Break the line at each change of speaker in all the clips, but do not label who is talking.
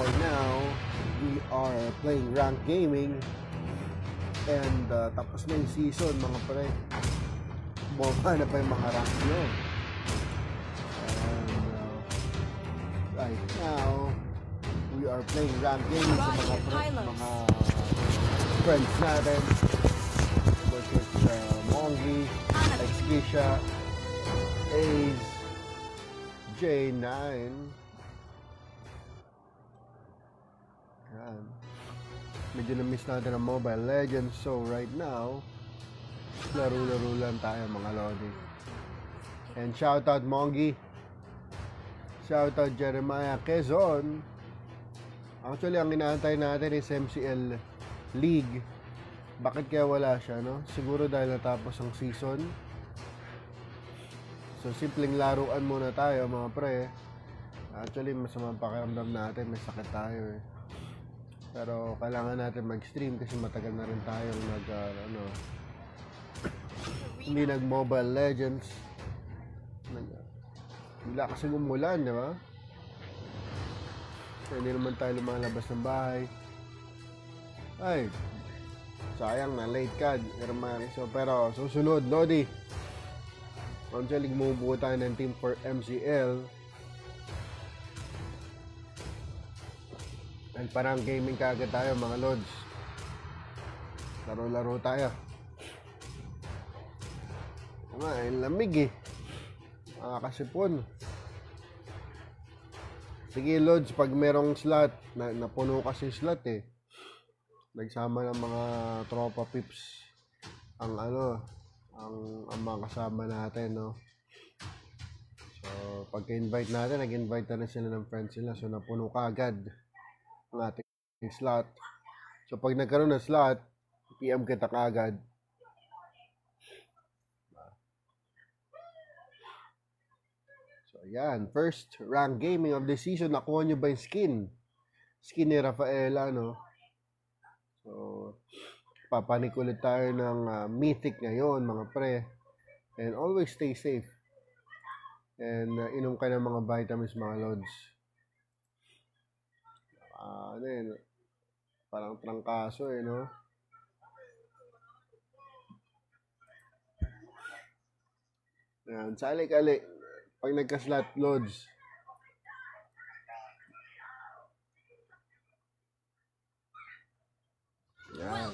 for now, we are playing rank gaming. And uh, tapos na yung season mga pre. Bumaba na pa yung mga rank nyo. And uh, right now, we are playing rank gaming sa mga pre, mga friends natin. Which is uh, Mongi, Exkisha, Ace, J9. Yan. Medyo na-miss natin ang Mobile Legends. So, right now, laro-laro lang tayo mga Lodi. And shoutout Mongi. Shoutout Jeremiah Quezon. Actually, ang inaantay natin is MCL League. Bakit kaya wala siya, no? Siguro dahil natapos ang season. So, simpleng laruan muna tayo, mga pre. Actually, masama pakiramdam natin. May sakit tayo, eh. Pero, kailangan natin mag-stream kasi matagal na rin tayong nag, uh, ano, hindi nag-Mobile Legends. Nag, kasi umulan, di ba? So, hindi naman tayo lumalabas ng bahay. Ay, sayang na late ka, Hermano. So, pero susunod, Lodi. Actually, bumubuo tayo ng team for MCL. And parang gaming kagad tayo, mga Lods. Laro-laro tayo. Nga, eh, lamig eh. Nakakasipon. Sige, Lods, pag merong slot, na, napuno kasi slot eh. Nagsama ng mga tropa pips ang ano, ang, ang mga kasama natin, no? So, pagka-invite natin, nag-invite na sila ng friends sila. So, napuno ka agad ang ating slot. So, pag nagkaroon ng slot, PM kita kaagad. So, ayan. First rank gaming of the season. Nakuha nyo ba yung skin? Skin ni Rafaela, no? So, papanik ulit tayo ng uh, mythic ngayon, mga pre. And always stay safe. And uh, inom ka ng mga vitamins, mga lods. Uh, ano yun? Parang trangkaso eh, no? Ayan, sali-kali. Pag nagka-slot loads, Yan.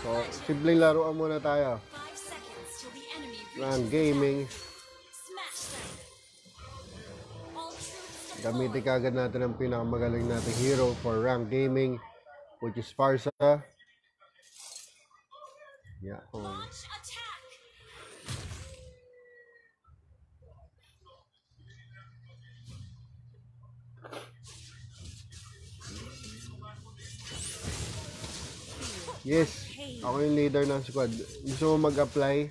So, simpleng laruan muna tayo. Ng gaming. Gamitin kagad natin ang pinakamagaling nating hero for rank gaming, which is Farsa. Yeah. Um, Yes, ako yung leader ng squad. Gusto mo mag-apply?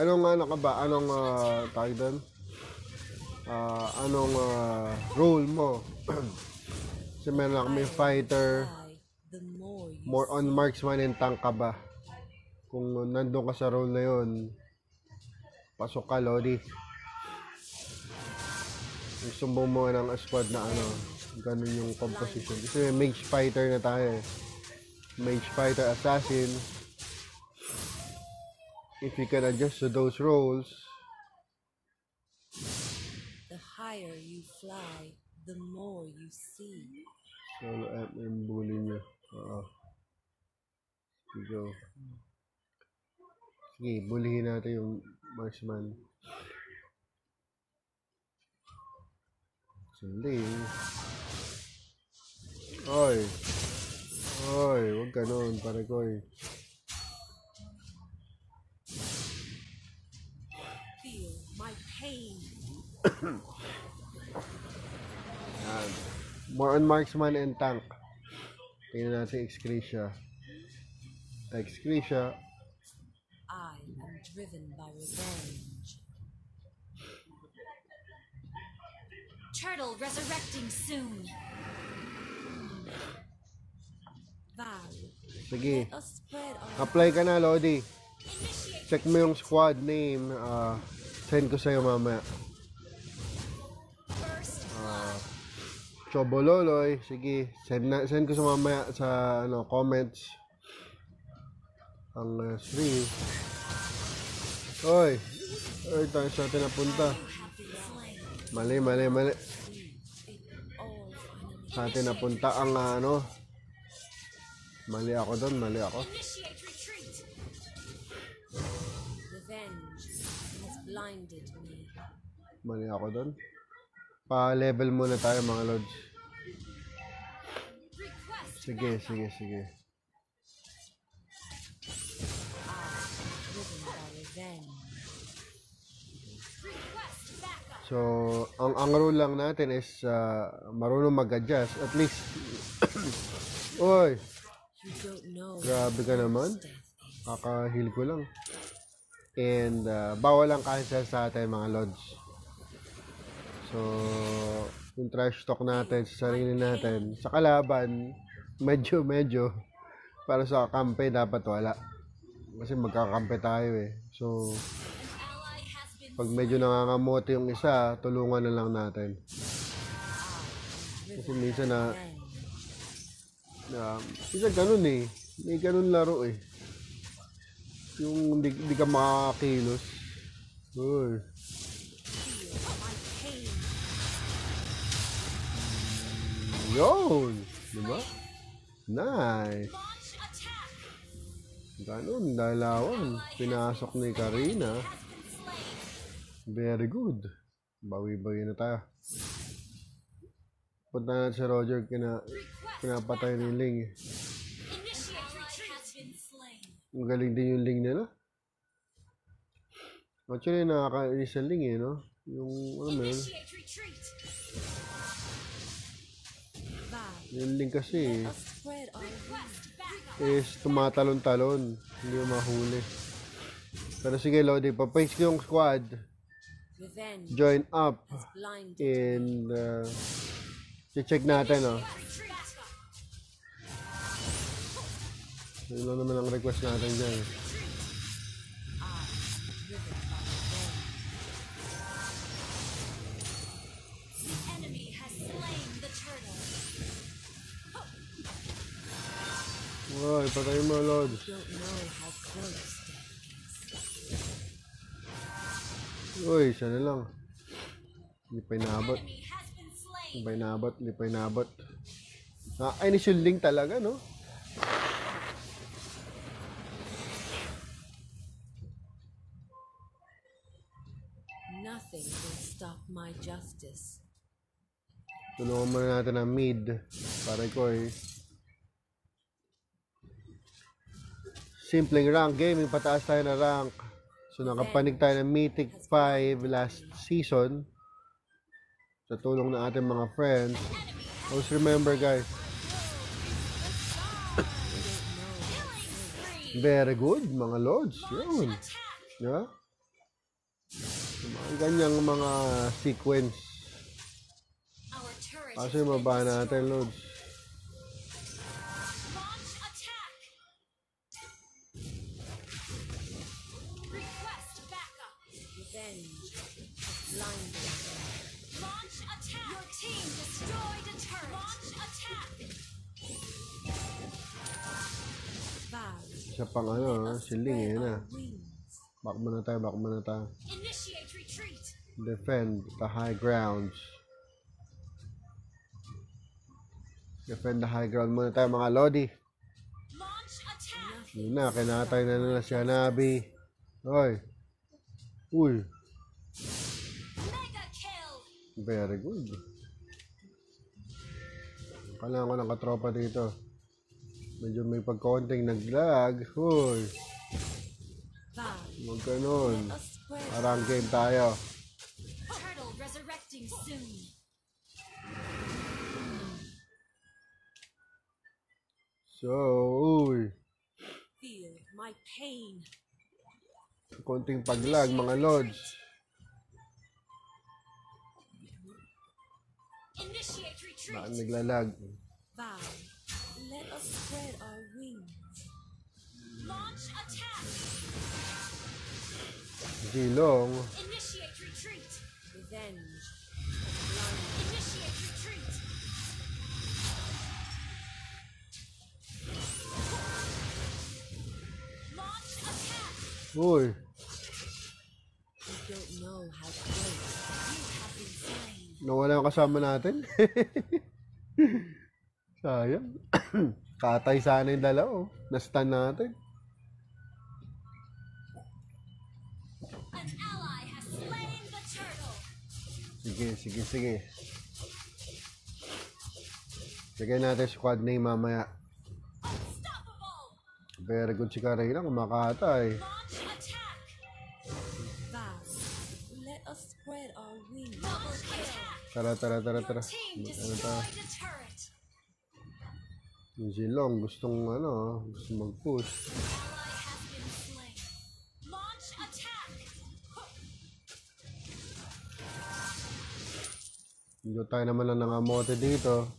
Anong ano ka ba? Anong uh, tawag doon? Uh, anong uh, role mo? Kasi meron lang kami fighter. More on marksman and tank ka ba? Kung nandun ka sa role na yun, pasok ka, Lodi. Mo mo ng squad na ano, ganun yung composition. Kasi may mage fighter na tayo eh mage fighter assassin if you can adjust to those roles
you see.
Solo app yung bully niya. Oo. Sige go sige bulihin natin yung marksman. Sundin oy. Oy, huwag ganun, pare ko eh.
feel my pain
Yan. More on marksman and tank. Tingnan natin Excretia. Excretia.
I am driven by revenge
Turtle resurrecting soon.
Val
Sige. Apply ka na, Lodi. Check mo yung squad name. ah, send ko sa'yo mamaya. Chobololoy. Sige, send, na, send ko sa mamaya sa ano, comments. Ang uh, Sri. Oy! Oy, tayo sa atin napunta. Mali, mali, mali. Sa atin napunta ang uh, ano. Mali ako doon, mali ako. Mali ako doon. Pa-level muna tayo mga lords. Sige, sige, sige. So, ang ang rule lang natin is uh, marunong mag-adjust. At least, Oy, grabe ka naman. Kaka-heal ko lang. And uh, bawal ang cancel sa atin mga lords. So, yung trash talk natin sa sarili natin, sa kalaban, medyo, medyo, para sa kampe dapat wala. Kasi magkakampe tayo eh. So, pag medyo nangangamote yung isa, tulungan na lang natin. Kasi minsan na, na minsan ganun eh. May ganun laro eh. Yung di, di ka makakilos. Uy. Yun! Diba? Nice! Ganun, dalawan. Pinasok ni Karina. Very good. Bawi-bawi na tayo. Punta natin si Roger, kina, pinapatay ni Ling. Ang galing din yung Ling nila. Actually, nakakainis ang Ling eh, no? Yung, ano mo yun? Yung Ling kasi eh, Is tumatalon-talon. Hindi mo mahuli. Pero sige, Lodi, papace ko yung squad. Join up. And, uh, check natin, oh. Yun naman ang request natin dyan. Uy, patay mo,
is.
Uy, siya na lang. Hindi pa inabot. Hindi pa inabot, hindi pa inabot. Nakakainis yung link talaga, no?
Nothing will stop my justice.
Tulungan muna natin ang mid. Para ko eh. Simpleng rank gaming, pataas tayo na rank. So nakapanig tayo ng Mythic 5 last season. Sa tulong ng ating mga friends. Always remember guys, very good mga lords. Yun.
Attack.
Di ba? Yung Mga ganyang mga sequence.
Been
mababa natin,
destroyed.
Ling eh na. Back muna tayo, back muna tayo. Defend the high grounds. Defend the high ground muna tayo mga Lodi. Yun na, kinatay na nila si Hanabi. Hoy. Uy, very good. Kailangan ko ng katropa dito. Medyo may pagkonting naglag. Hoy. Huwag ganun. Parang game tayo.
Turtle resurrecting soon.
So, uy.
feel my pain.
Konting paglag mga lords.
Initiate retreat.
Bakit naglalag?
Bad. Let us spread our
Dilong.
Initiate retreat.
Revenge.
Initiate retreat. Launch attack.
Uy.
You don't know how to play.
You have been slain.
Nawala yung kasama natin. Sayang. Katay sana yung dalaw. Oh. Nastan natin. Sige, sige, sige. Lagyan natin squad name mamaya. Very good si Karina.
Double kill.
Tara, tara, tara, tara. Ano ta? Yung Zilong, gustong ano, gusto mag-push. Hindi tayo naman lang nangamote dito.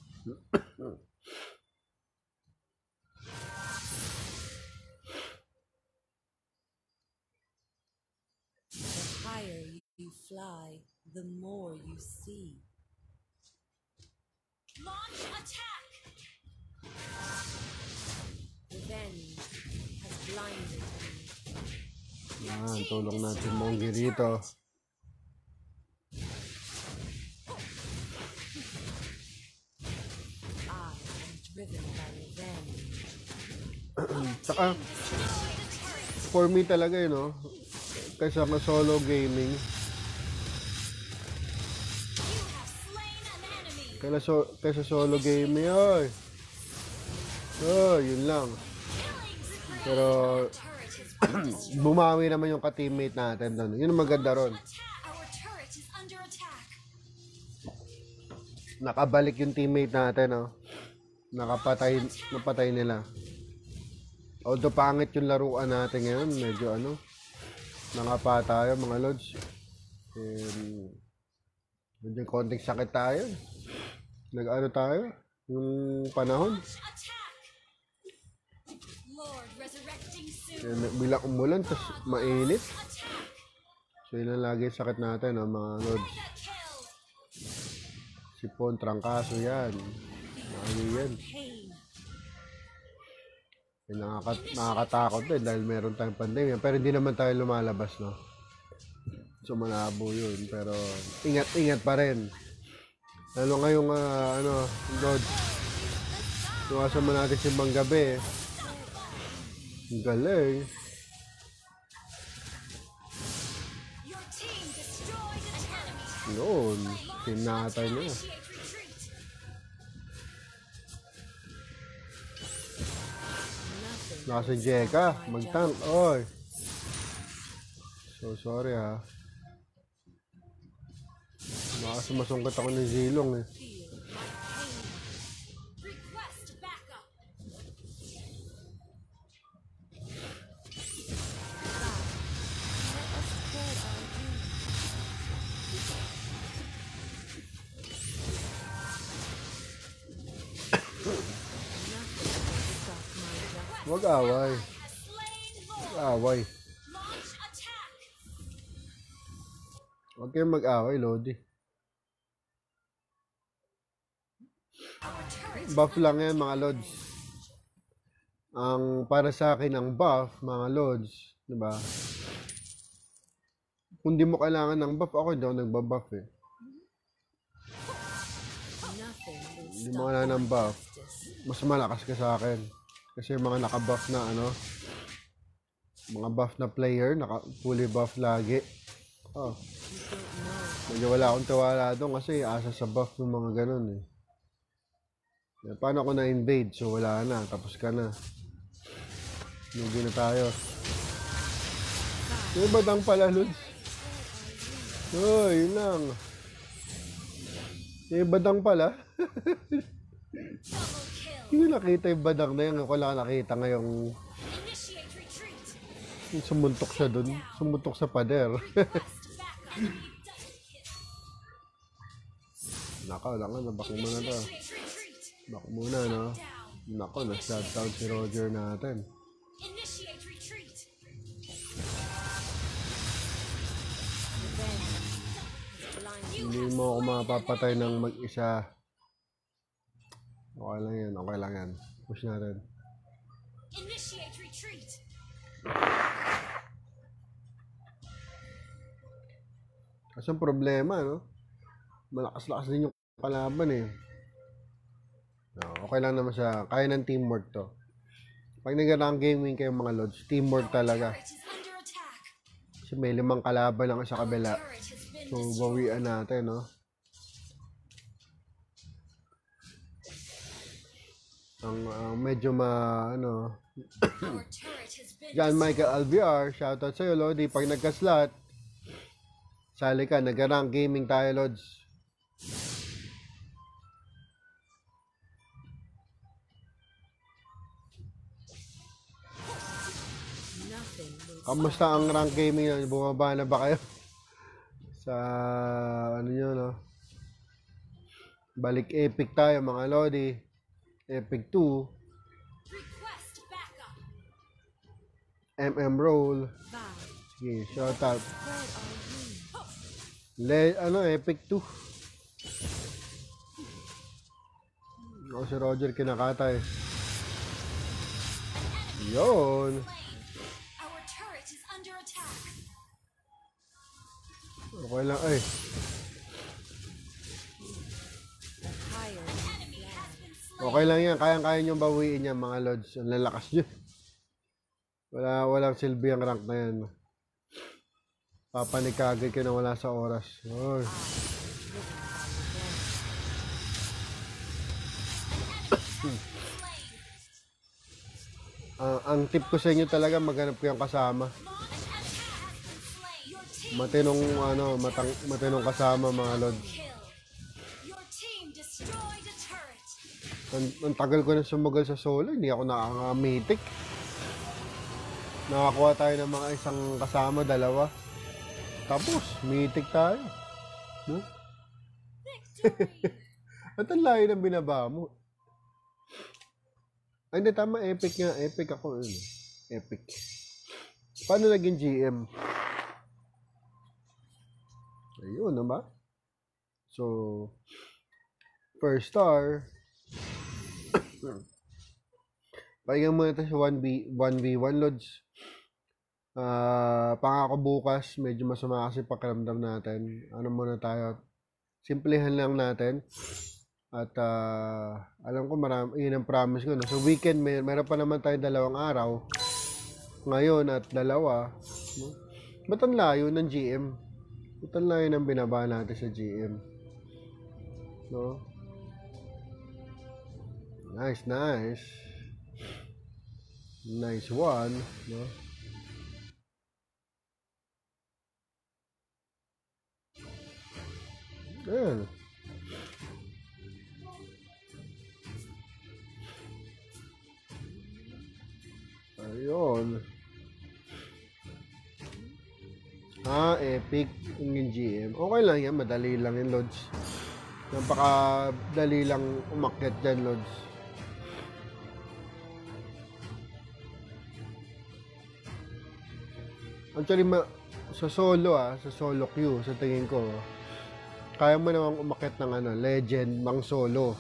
The higher you fly, the more you see.
Launch attack.
Revenge has blinded me.
Yan, tulong natin Monggi rito. Tsaka,
Destroyed a turret.
for me talaga yun, no? Kaysa ka solo gaming, kaysa, so, kaysa solo gaming, oy. Oh, yun lang. Pero, bumawi naman yung ka-teammate natin doon. Yun ang maganda ron. Nakabalik yung teammate natin, no? Nakapatay, napatay nila. Although pangit yung laruan natin ngayon, medyo ano, nangapa tayo mga lods. Um, medyo konting sakit tayo. Nag-ano tayo, yung panahon. Eh, Bilang umulan, tas mainit. So yun ang lagi sakit natin, no, mga
kill.
Sipon, trangkaso yan. Ano yan. Eh, nakaka- nakakatakot din dahil meron tayong pandemya. Pero hindi naman tayo lumalabas, no? So, malabo yun. Pero, ingat-ingat pa rin. Lalo ngayong, ah, ano, God, iwasan mo natin simbang gabi. Ang galing. Yun.
Launch
Tinatay Nasa Jeka. Mag-tank. Oy. So, sorry ha. Baka sumasungkat ako ng zilong eh. Huwag away.
Lord.
Away. Huwag kayong mag-away, Lodi. Buff lang yan, mga Lods. Ang para sa akin, ang buff, mga Lods, di ba? Kung di mo kailangan ng buff, ako hindi ako nagbabuff eh. Hindi mo kailangan ng buff. Mas malakas ka sa akin. Kasi yung mga naka-buff na ano, mga buff na player, naka fully buff lagi. Oh, medyo wala akong tiwala doon kasi asa sa buff ng mga ganun eh. Eh, Paano ako na-invade? So wala na, tapos ka na. Lugi na tayo. Yung badang pala, Lods. Oh, yun lang. Yung badang pala. Hindi ko nakita yung badang na yun. Ako lang nakita ngayong sumuntok siya dun. Sumuntok sa pader. Nako, nabak mo na to.
Initiate retreat.
Bak muna, no? Nako, na-shutdown si Roger natin. Hindi mo ako mapapatay ng mag-isa. Okay lang yan, okay lang yan. Push natin.
Initiate retreat.
Kasi ang problema, no? Malakas-lakas din yung kalaban eh. No, okay lang naman siya. Kaya ng teamwork to. Pag nag gaming kayo mga lords, teamwork talaga. Kasi may limang kalaban lang sa kabila. So, bawian natin, no? Ang ang medyo ma, ano, John Michael Alviar, shoutout sa'yo, Lodi. Pag nagka-slot, sali ka, nag-rank gaming tayo, Lods. Kamusta ang rank gaming nyo? Bumaba na ba kayo? Sa, ano nyo, no? Balik epic tayo, mga Lodi. Epic 2,
Request backup.
MM roll. Sige,
are you?
Le, ano, Epic 2. Ako si Roger kinakatay. Yun. Okay lang, ay. Okay lang yan. Kayang-kaya nyo bawiin yan, mga lods. Ang lalakas nyo. Wala, walang silbi ang rank na yan. Papanikagay ka na wala sa oras. Oy.
Slain.
Ang, tip ko sa inyo talaga, maghanap ko yung kasama. Matinong, ano, matang, matinong kasama, mga lods. Ang, tagal ko na sumugal sa solo, hindi ako nakakamitik. Nakakuha tayo ng mga isang kasama, dalawa. Tapos, mythic tayo. No? At ang layo ng binaba mo. Ay, hindi, tama, epic nga. Epic ako, ano. Epic. Paano naging GM? Ayun, ano ba? So, first star. Pahinga muna tayo sa 1v, 1v1 loads. Ah, pangako bukas, medyo masama kasi pakiramdam natin. Ano muna tayo? Simplihan lang natin. At ah, alam ko marami, yun ang promise ko. No? So weekend, may, meron pa naman tayo dalawang araw. Ngayon at dalawa. No? Ba't ang layo ng GM? Ba't ang layo ng binaba natin sa GM? No? Nice, nice. Nice one. No? Ayan. Ayun. Ah, epic yung GM. Okay lang yan, madali lang yung Lods. Napaka-dali lang umakyat dyan, Lods. Actually, ma sa solo ah, sa solo queue, sa tingin ko, kaya mo namang umakyat ng ano, legend, mang solo.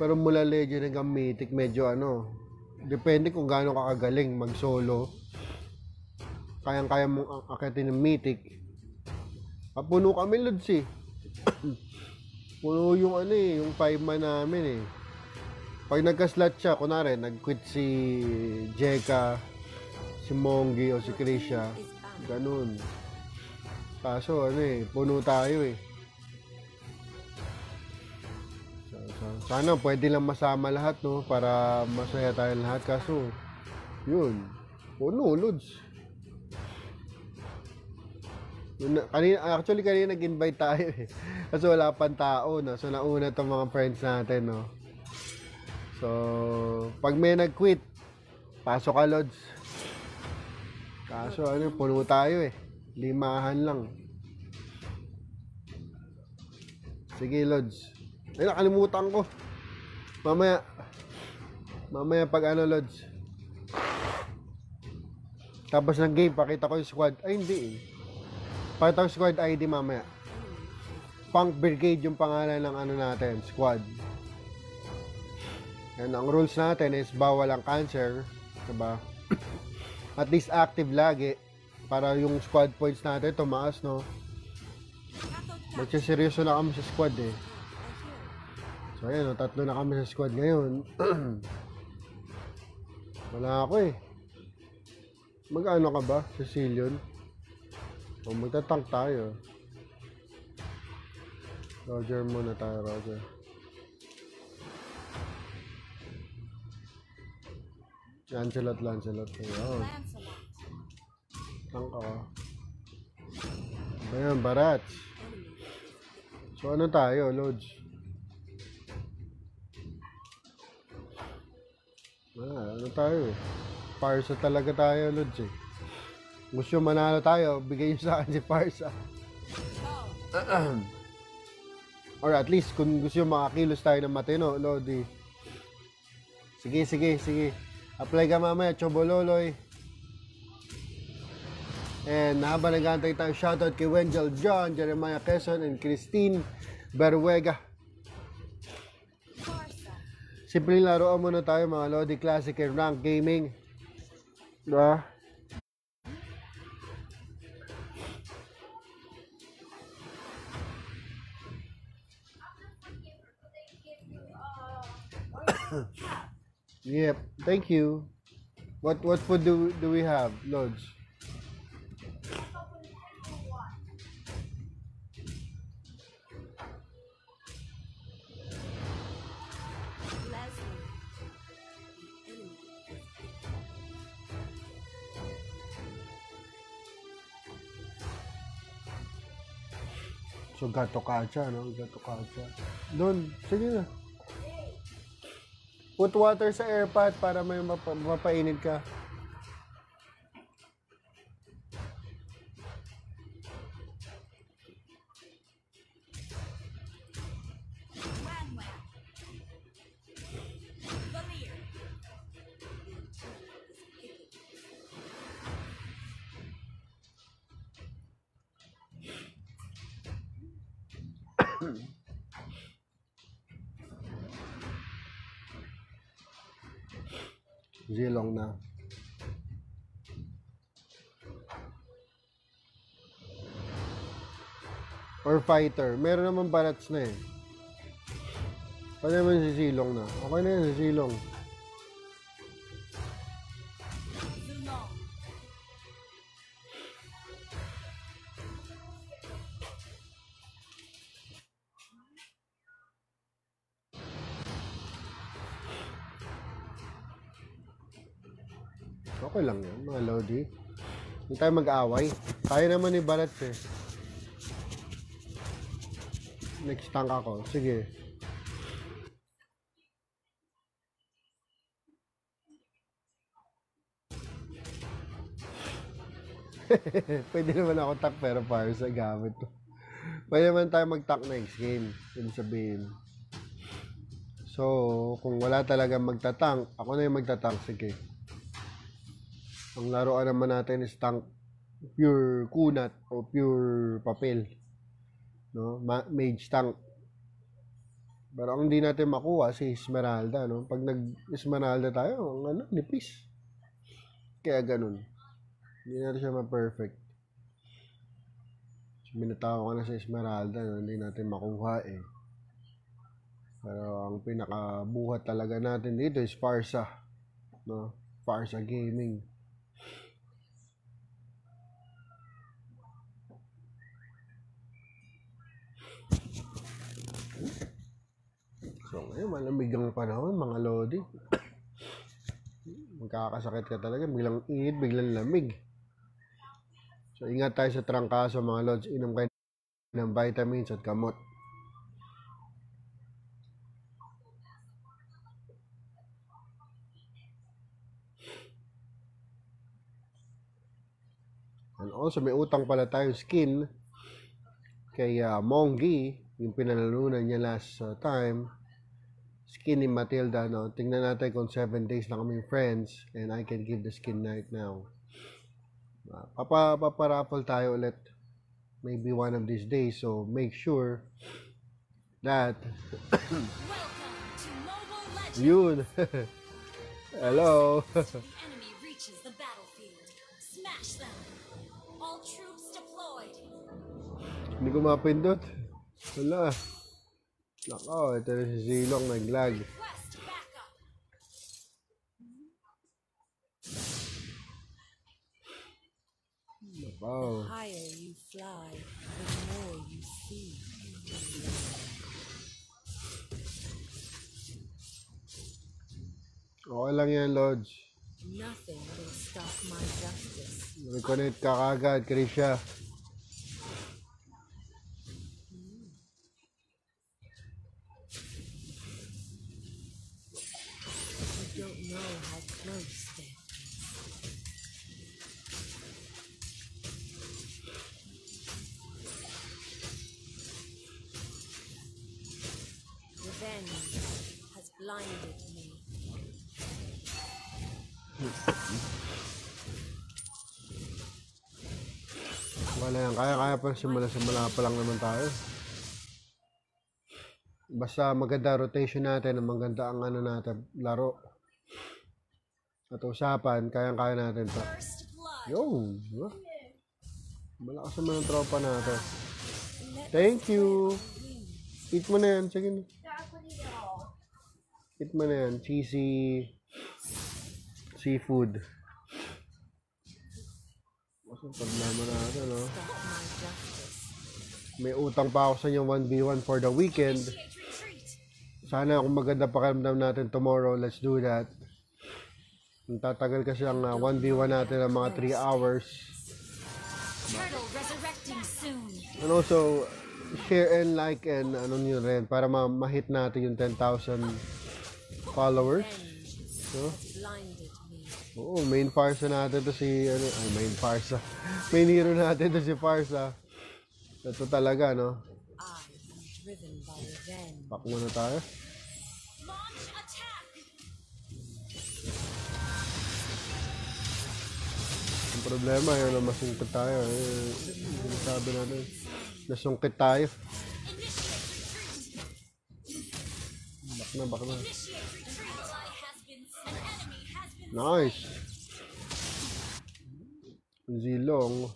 Pero mula legend hanggang mythic, medyo ano, depende kung gaano ka kagaling mag-solo. Kayang-kaya mong akitin ng mythic. Ah, puno kami, Lods eh. puno yung ano eh, yung five man namin eh. Pag nagka-slot siya, kunwari, nag-quit si Jeka, si Mongi o si Krisha, ganun. Kaso ano eh, puno tayo eh. So, sana pwede lang masama lahat no? Para masaya tayo lahat. Kaso yun puno lods. Kanina, actually kanina nag-invite tayo eh. Kasi wala pang tao no? So nauna tong mga friends natin no? So pag may nag-quit pasok ka lods kaso ano puno tayo eh limahan lang sige lods ay, nakalimutan ko. Mamaya. Mamaya pag ano, Lods. Tapos ng game, pakita ko yung squad. Ay, hindi eh. Pakita ko yung squad ID mamaya. Punk Brigade yung pangalan ng ano natin, squad. Yan, ang rules natin is bawal ang cancer. Diba? At least active lagi. Para yung squad points natin tumaas, no? Magsiseryoso na kami sa squad eh. So ayan, oh, tatlo na kami sa squad ngayon. Wala ako eh. Mag-ano ka ba? Sicilian? O magtatank tayo. Roger muna tayo, Roger. Lancelot, Lancelot. Ayun.
Lancelot.
Tank ako. Ayan, Barats. So ano tayo, Lods? Ah, ano tayo eh. Parsa talaga tayo, Lods eh. Gusto manalo tayo, bigay nyo sa akin si Parsa. Or at least, kung gusto nyo makakilos tayo ng matino, Lodi. Sige, sige, sige. Apply ka mamaya, Chobololoy. And habang nag-aantay tayo, shoutout kay Wendell John, Jeremiah Quezon, and Christine Berwega. Simpleng laruan muna tayo mga Lodi Classic and Rank Gaming. Diba? Yep, thank you. What what food do do we have,
enemy
So gato kacha, no? Gato kacha. Doon, sige na. Put water sa airpot para may mapa, mapainit ka. Zilong na. Or fighter. Meron naman barats na eh. Pwede naman si Silong na. Okay na yan si Silong. Lodi. Hindi tayo mag-away. Tayo naman ni Barats eh. Next tank ako. Sige. Pwede naman ako tak pero para sa gamit ko. Pwede naman tayo mag-tak next game. Ibig sabihin. So, kung wala talaga magtatank, ako na yung magtatank. Sige. Ang laruan naman natin is tank pure kunat o pure papel. No? Ma- mage tank. Pero ang hindi natin makuha si Esmeralda, no? Pag nag-Esmeralda tayo, ang ano, nipis. Kaya ganun. Hindi natin siya ma-perfect. Minatawa ko na sa Esmeralda, no? hindi natin makuha eh. Pero ang pinakabuhat talaga natin dito is Farsa. No? Farsa Gaming. So ngayon, malamig ang panahon, mga lodi. Magkakasakit ka talaga, biglang init, biglang lamig. So ingat tayo sa trangkaso, mga lods. Inom kayo ng vitamins at kamot. And also, may utang pala tayong skin kay uh, Mongi, yung pinanalunan niya last uh, time. Skin ni Matilda, no? Tingnan natin kung 7 days na kami friends and I can give the skin right now. Uh, papa, paparaffle tayo ulit maybe one of these days. So, make sure that yun. Hello.
Enemy reaches the battlefield. Smash them. All troops deployed.
Hindi ko mapindot. Wala. Nako, ito na si Zilong naglag. Nako.
Higher you fly, the more you see.
Okay lang yan, Lodge.
Nothing will stop my justice.
Reconnect ka kagad, Krisha. Kaya-kaya pa simula-simula pa lang naman tayo. Basta maganda rotation natin, maganda ang ano natin, laro. At usapan, kayang-kaya natin to.
Blood.
Yung, diba? Malakas naman ang tropa natin. Thank you. Eat mo na yan. Sige na. Eat mo na yan. Cheesy seafood. Kasi problema natin, no? May utang pa ako sa inyo 1v1 for the weekend. Sana kung maganda pakiramdam natin tomorrow, let's do that. Ang tatagal kasi ang uh, 1v1 natin ng mga 3 hours. And also, share and like and ano nyo rin para ma- ma-hit natin yung 10,000 followers. No? Oo, main Farsa natin to si, ano, ay main Farsa. main hero natin to si Farsa. Ito talaga, no?
Revenge.
Back muna tayo. Ang problema, yun na masungkit tayo. Eh, sinasabi natin, nasungkit tayo. Back na, back na. Nice! Zilong.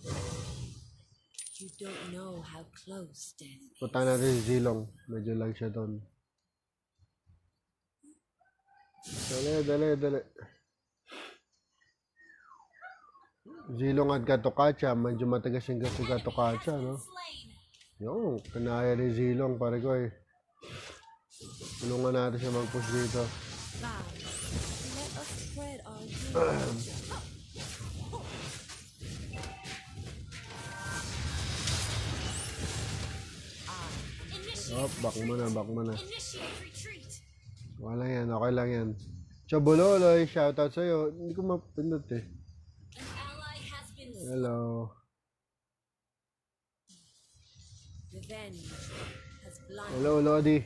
You don't know how close death is.
Punta natin si Zilong. Medyo lag siya doon. Dali, dali, dali. Zilong at Gatokacha. Medyo matigas yung gato Gatokacha, no? Yung, kanaya ni Zilong, pare ko eh. Tulungan natin siya mag-push dito.
Let us spread our
Oh, back mo na, back mo na. Wala yan, okay lang yan. Chobololoy, shoutout sa'yo. Hindi ko mapindot eh. Hello. Hello, Lodi.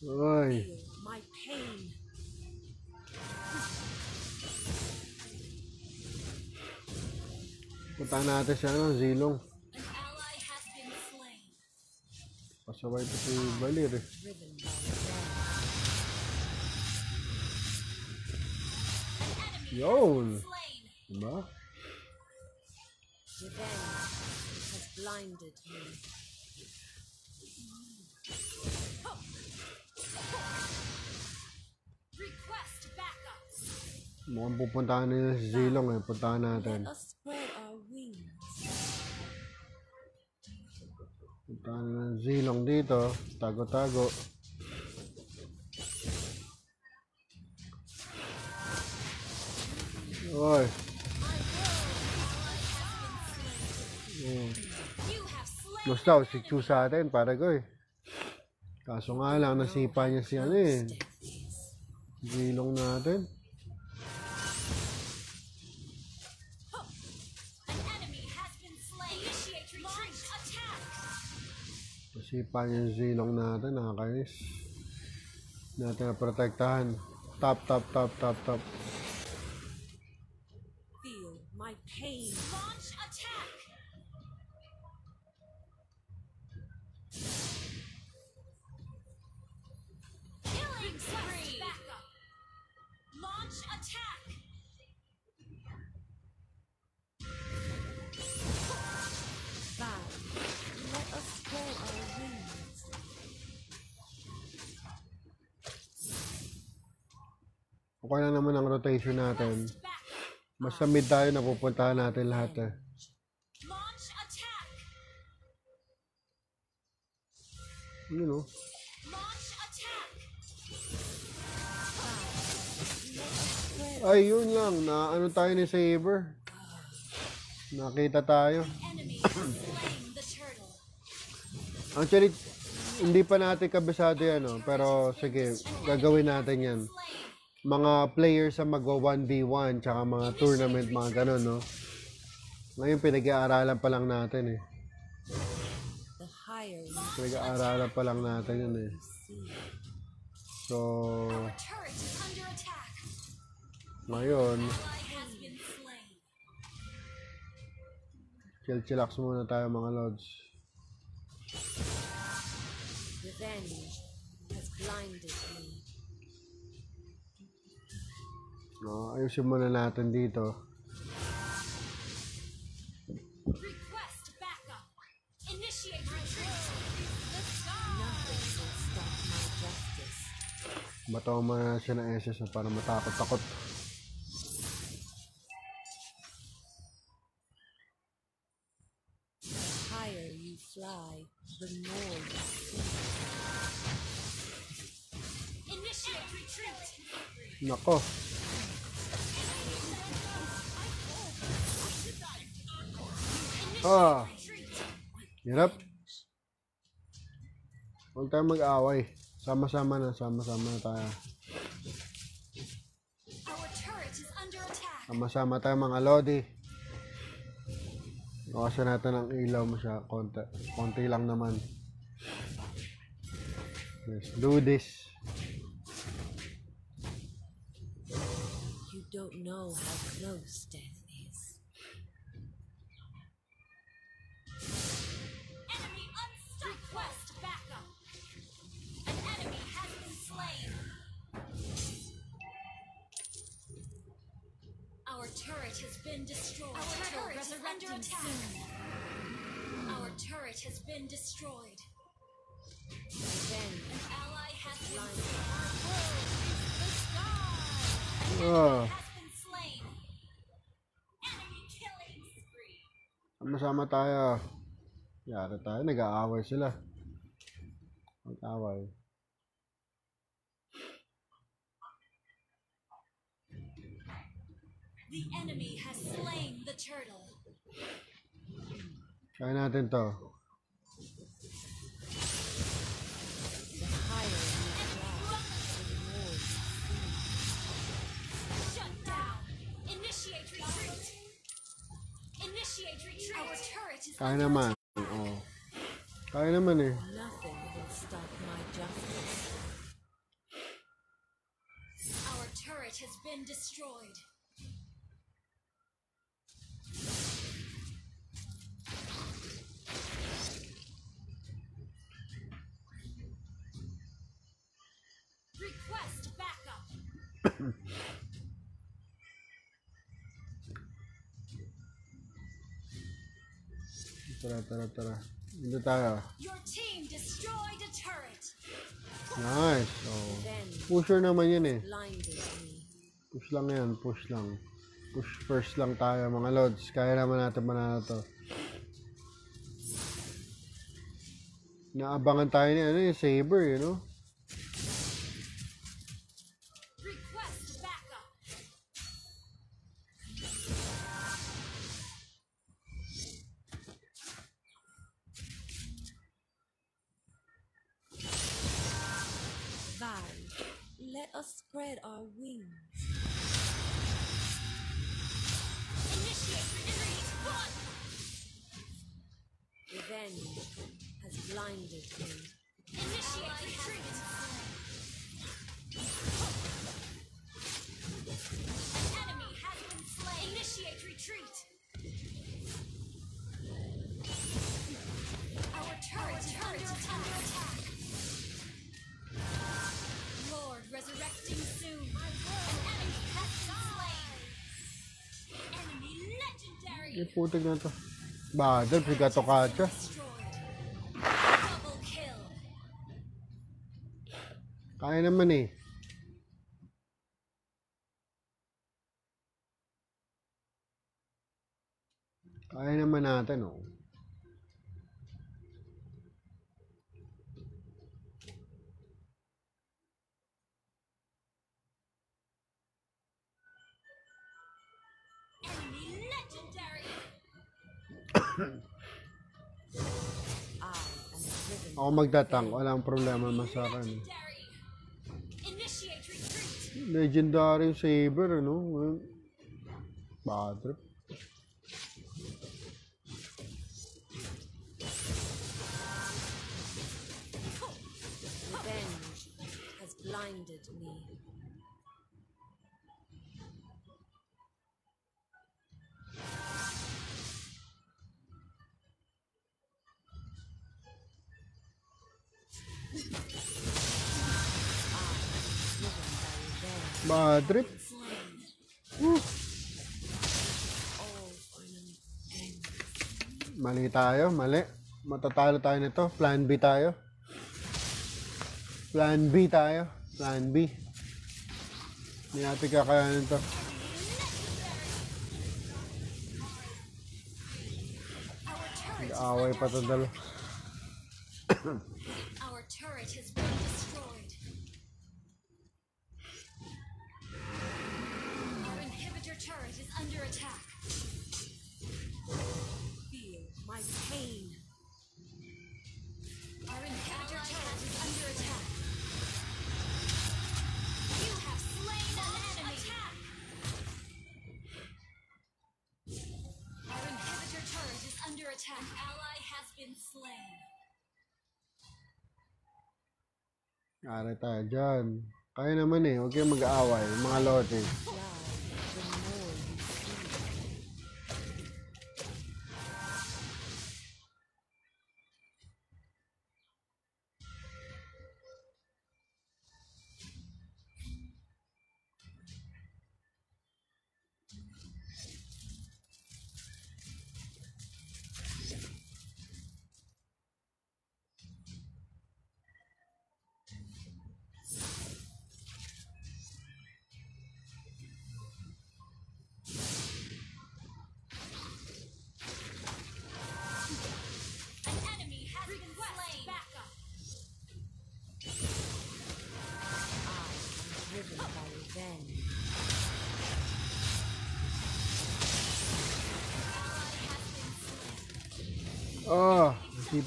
Oy,
my pain.
Punta natin siya ano, Zilong. Pasaway pa si Balir eh. Yun! Diba?
Blinded me.
Mukhang pupuntahan nila si Zilong eh. Puntahan natin. Nila si Zilong dito. Tago-tago. Oy.
Slain.
Gusto, si Chu sa atin, para ko eh. Kaso nga lang, nasipa niya si ano eh. Zilong natin. Niya yung zilong natin, nakakainis. Hindi natin naprotektahan. Top, top, top, top, top.
Feel my pain.
Rotation natin. Basta mid tayo, napupuntahan natin lahat eh.
Launch attack.
Ay, yun lang. Na ano tayo ni Saber. Nakita tayo. Actually, hindi pa natin kabisado yan, oh. pero sige, gagawin natin yan. Mga players sa magwa 1v1, tsaka mga tournament, mga ganun, no? Ngayon, pinag-aaralan pa lang natin, eh. Pinag-aaralan pa lang natin yun, eh. So, ngayon,
slain.
chill-chillax muna tayo, mga lords.
revenge has blinded me.
No, ayusin muna natin dito.
Request backup. Initiate retreat. The sky.
Nothing will stop my justice.
Bato mo na siya ng SS para matakot-takot.
Higher you fly, the more you see.
Initiate retreat.
Nako. Ah,
Retreat.
hirap. Huwag tayo mag-away. Sama-sama na, sama-sama na tayo. Sama-sama tayo mga lodi. Bawasan natin ang ilaw mo siya. Konti. Konti lang naman. Let's do this.
You don't know how close death
under attack. Our turret has been destroyed.
Revenge
An ally has been slain. Sky.
Ah, sama-sama tayo. Yari tayo. Nag-aaway sila. Mag-aaway.
The enemy has slain the turtle.
Kaya natin to. Kaya naman. Oo. Kaya naman eh.
Our turret has been destroyed. Request backup.
Tara, tara, tara. Dito tayo. Nice. Oh. Pusher naman yun eh. Push lang yan. Push lang. Push first lang tayo mga lods. Kaya naman natin manalo to. Naabangan tayo ni ano yung Saber, you know? putik na to. Badal,
pigato ka siya.
Kaya naman eh. Kaya naman natin, oh. Magtatang, walang problema naman sa akin.
Legendary.
Saber, ano? Bad trip.
Revenge has blinded me.
Bad trip. Woo. Mali tayo, mali. Matatalo tayo nito. Plan B tayo. Plan B tayo. Plan B. Hindi natin kakayanin to. Away pa to dalo.
Our turret has been destroyed. Our inhibitor turret is under attack.
Feel my pain.
Our inhibitor turret is under attack. You have slain an enemy. Our inhibitor turret is under attack. Ally has been slain.
Ari tayo dyan. Kaya naman eh. Huwag kayong mag-aaway. Mga lote.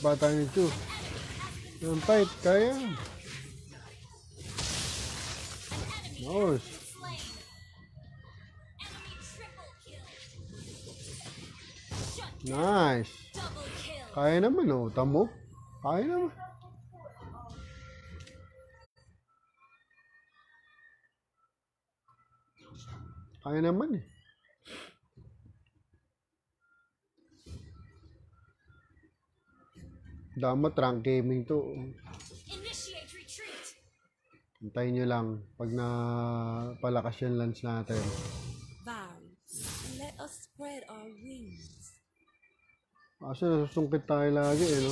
Sipa tayo ni Chu. Yung fight, kaya. Nice. Nice. Kaya naman oh, tamo. Kaya naman. Kaya naman eh. Damat rank gaming to. Hintayin nyo lang pag na palakas yung lance natin.
Varus, let us spread our wings.
Kasi nasusungkit tayo lagi eh, no?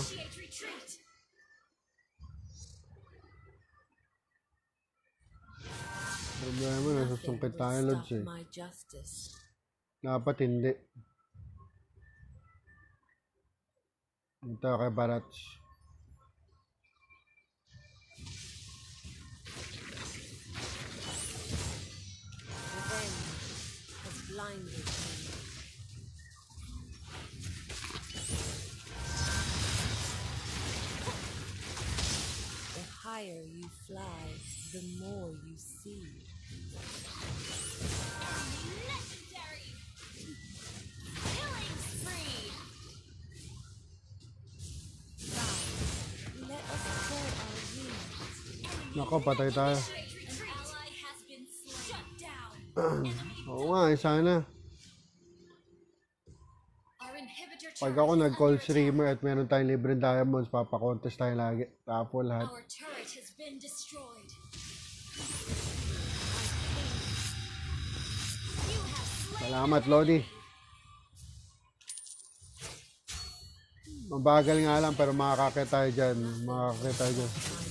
Problema, nasusungkit tayo, Lods eh. Dapat hindi. Ito kay Barats.
Blinded. The higher you fly, the more you see.
Legendary. Killing spree.
Nako, patay tayo. Oo nga, eh, sana. Pag ako nag-call streamer at meron tayong libreng diamonds, papakontest tayo lagi. Tapo lahat. Salamat, Lodi. Mabagal nga lang, pero makakakit tayo dyan. Makakakit tayo dyan.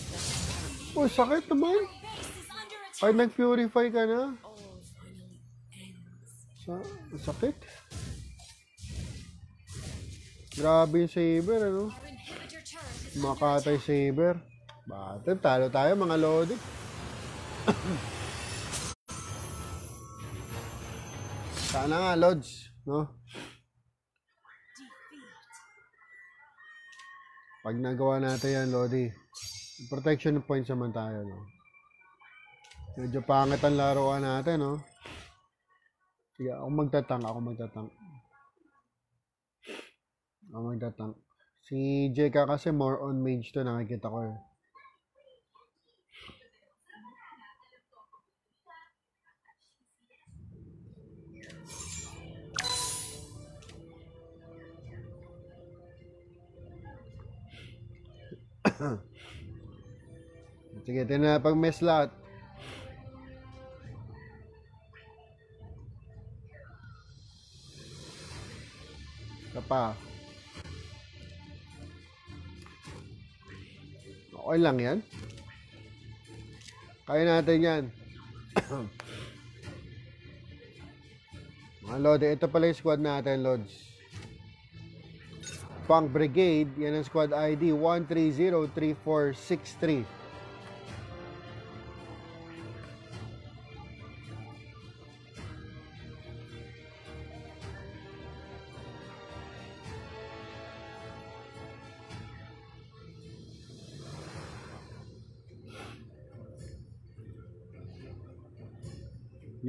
Oh, sakit naman. Ay, nag-purify ka na. Sa sakit. Grabe yung saber, ano? Makatay saber. Battle, talo tayo mga lodi. Sana nga, Lods, no? Pag nagawa natin yan, Lodi, protection points naman tayo, no? Medyo pangit ang laruan natin, no? Sige, ako magtatang, ako magtatang. Ako magtatang. Si Jeka kasi more on mage to, nakikita ko eh. Sige, tingnan na pag may slot. Isa pa. Okay lang yan. Kaya natin yan. Mga Lodi, ito pala yung squad natin, Lods. Punk Brigade, yan ang squad ID, 1303463.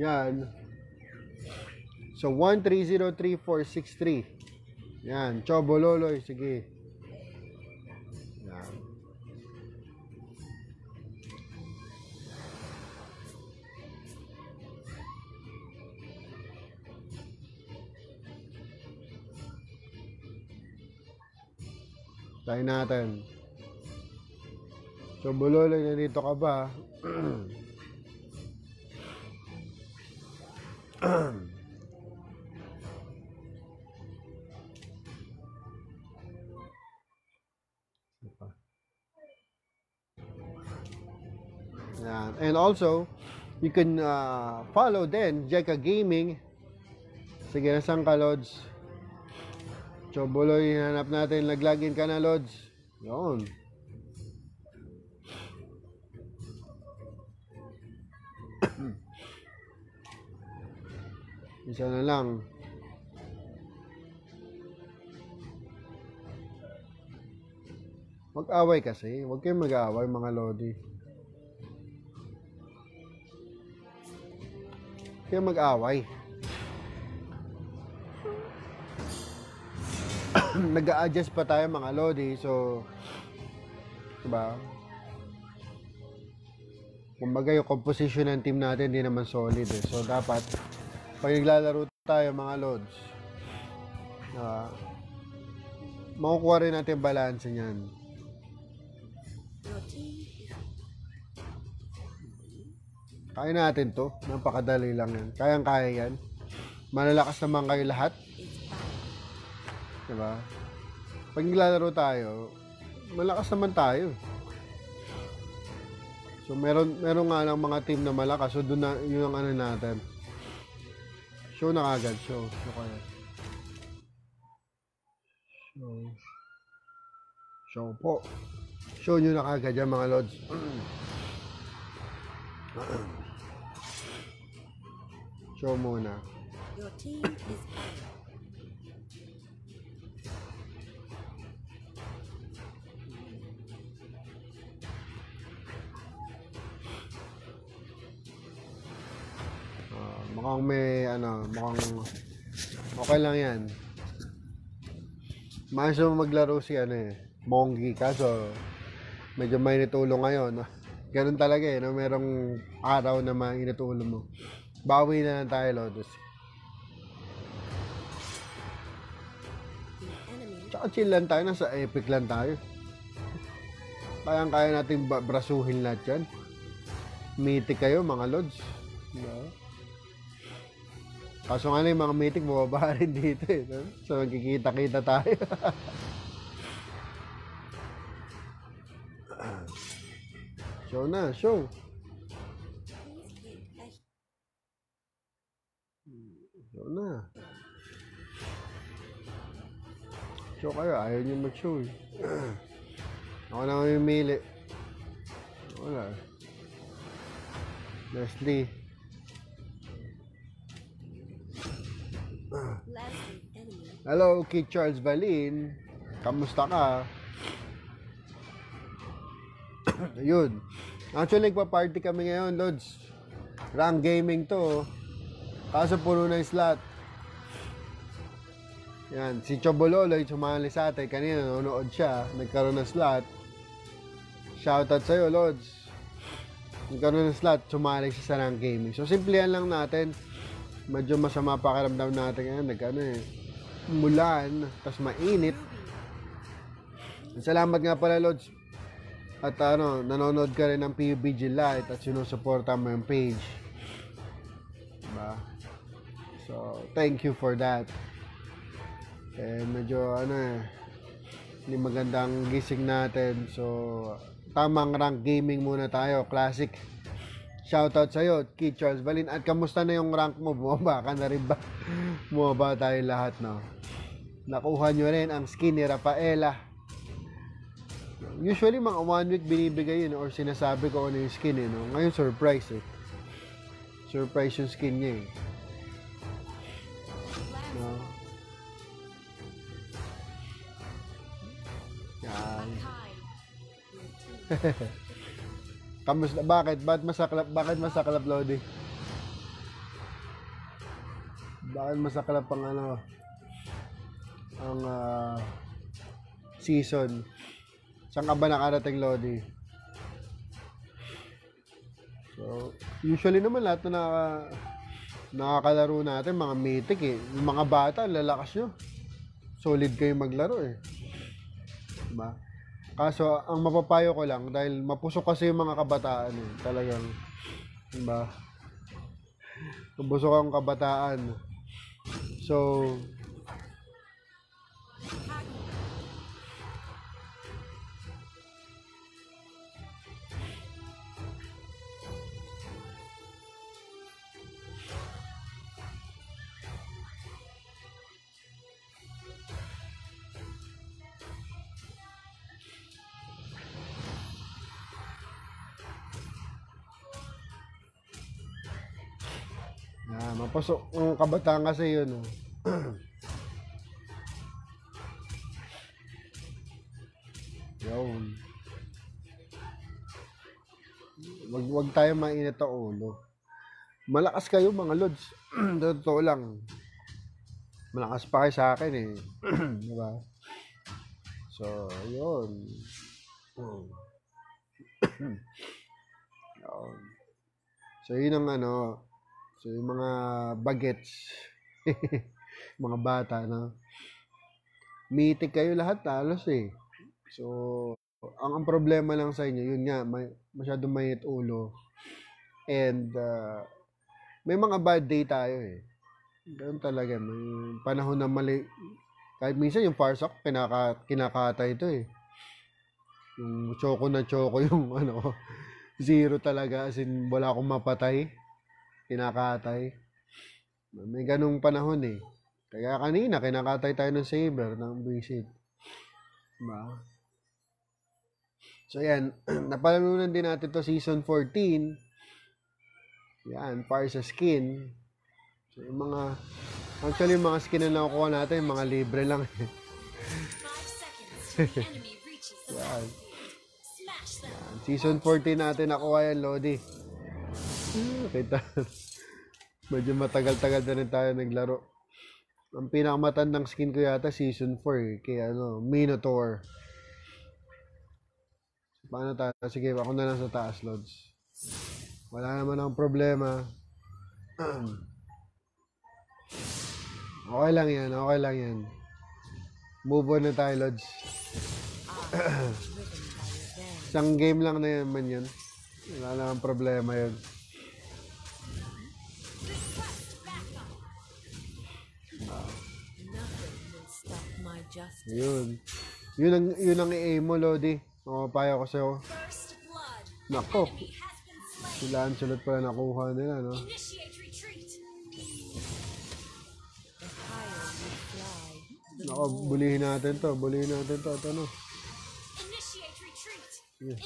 Yan. So, 1303463. Yan. Chobo Loloy. Sige. Yan. Tayo natin. Chobo Loloy, nandito ka ba? Yan. And also, you can uh, follow din Jeka Gaming. Sige, nasaan ka, Lods? Choboloy, hanap natin. Naglagin ka na, Lods. Yun. Isa na lang. Mag-away kasi. Huwag kayong mag-away, mga Lodi. Kaya mag-away. Nag-a-adjust pa tayo mga Lodi, so diba? Kumbaga yung composition ng team natin hindi naman solid eh. So dapat pag naglalaro tayo mga Lods, uh, makukuha rin natin balance niyan. Kaya natin to. Napakadali lang yan. Kayang-kaya yan. Malalakas naman kayo lahat. Diba? Pag naglalaro tayo, malakas naman tayo. So, meron, meron nga ng mga team na malakas. So, doon na, yun ang ano natin. Show na kagad. Show. Show kaya. Show. Show po. Show nyo na kagad yan mga lods. Show muna.
your team is
mukhang may ano, mukhang okay lang yan. Naman maglaro si ano eh, Mongi. Kaso, medyo mainit ulo ngayon. Ganun talaga eh, no? merong araw na mainit ulo mo. Bawi na lang tayo, Lotus. Tsaka chill lang tayo, nasa epic lang tayo. Kayang-kaya natin brasuhin lahat yan. Mythic kayo, mga Lods. Diba? Kaso nga yung mga mythic, bumaba rin dito eh. no? So, magkikita-kita tayo. show na, show. Show na. Show kayo, ayaw niyo mag-show eh. Ako na mamimili. Wala. Leslie. Hello, Kid Charles Balin. Kamusta ka? Ayun. Actually, nagpa-party kami ngayon, Lods. Rank gaming to. oh. Kaso puno na yung slot. Yan, si Chobololo yung sumali sa atin. Kanina nanonood siya. Nagkaroon ng slot. Shoutout sa'yo, Lods. Nagkaroon ng slot, sumali siya sa rank gaming. So, simplihan lang natin. Medyo masama pakiramdam natin ngayon. Nagkano eh. Mulan, tapos mainit. Salamat nga pala, Lods. At ano, nanonood ka rin ng PUBG Lite at sinusuporta mo yung page. Diba? So, thank you for that. Eh, medyo ano eh, hindi magandang gising natin. So, tamang rank gaming muna tayo. Classic. Shoutout sa'yo, Kid Charles Balin. At kamusta na yung rank mo? Bumaba ka na rin ba? Bumaba tayo lahat, no? Nakuha nyo rin ang skin ni Rafaela. Usually, mga one week binibigay yun or sinasabi ko ano yung skin eh, no? Ngayon, surprise eh. Surprise yung skin niya eh. No? Yan. Kamusta? Bakit? Bakit masaklap? Bakit masaklap, Lodi? Bakit masaklap ang ano? Ang ah, season? Saan ka ba nakarating, Lodi? So, usually naman lahat na naka, nakakalaro natin, mga mythic eh. Yung mga bata, lalakas nyo. Solid kayo maglaro eh. Diba? Kaso, ang mapapayo ko lang, dahil mapusok kasi yung mga kabataan eh. Talagang, diba? Mapusok ang kabataan. So, yan, mapusok ang kabataan kasi yun. Oh. Yun. Wag, wag tayo mainit ang ulo. Malakas kayo mga lods. Totoo lang. Malakas pa kayo sa akin eh. diba? So, yun. Hmm. Yun. So, yun ang ano. So, yung mga bagets. mga bata, no? Mythic kayo lahat, talos eh. So, ang, ang problema lang sa inyo, yun nga, may, masyadong mayit ulo. And, uh, may mga bad day tayo eh. Ganun talaga, may panahon na mali. Kahit minsan yung Farsak, kinaka, kinakatay ito eh. Yung choco na choco yung ano, zero talaga, as in wala akong mapatay. Kinakatay. May ganung panahon eh. Kaya kanina, kinakatay tayo ng saber, ng visit. Diba? So, yan. Napalanunan din natin to season 14. Yan, para sa skin. So, yung mga, actually, yung mga skin na nakukuha natin, mga libre lang. Yan.
them.
Season 14 natin nakuha yan, Lodi. Kita. Medyo matagal-tagal na rin tayo naglaro. Ang pinakamatandang skin ko yata season 4 eh. Kaya ano, Minotaur. Paano tayo? Sige, ako na lang sa taas, Lods. Wala naman akong problema. okay lang yan, okay lang yan. Move on na tayo, Lods. Isang game lang na yan man yun. Wala namang problema yun.
Justice.
Yun. Yun ang, yun ang i-aim mo, Lodi. Mapapaya ko sa'yo. Nako. Sila ang sulat pala nakuha nila, no?
Initiate retreat.
The higher you fly, the
Ako, bulihin natin to. Bulihin natin to. At ano? Yeah.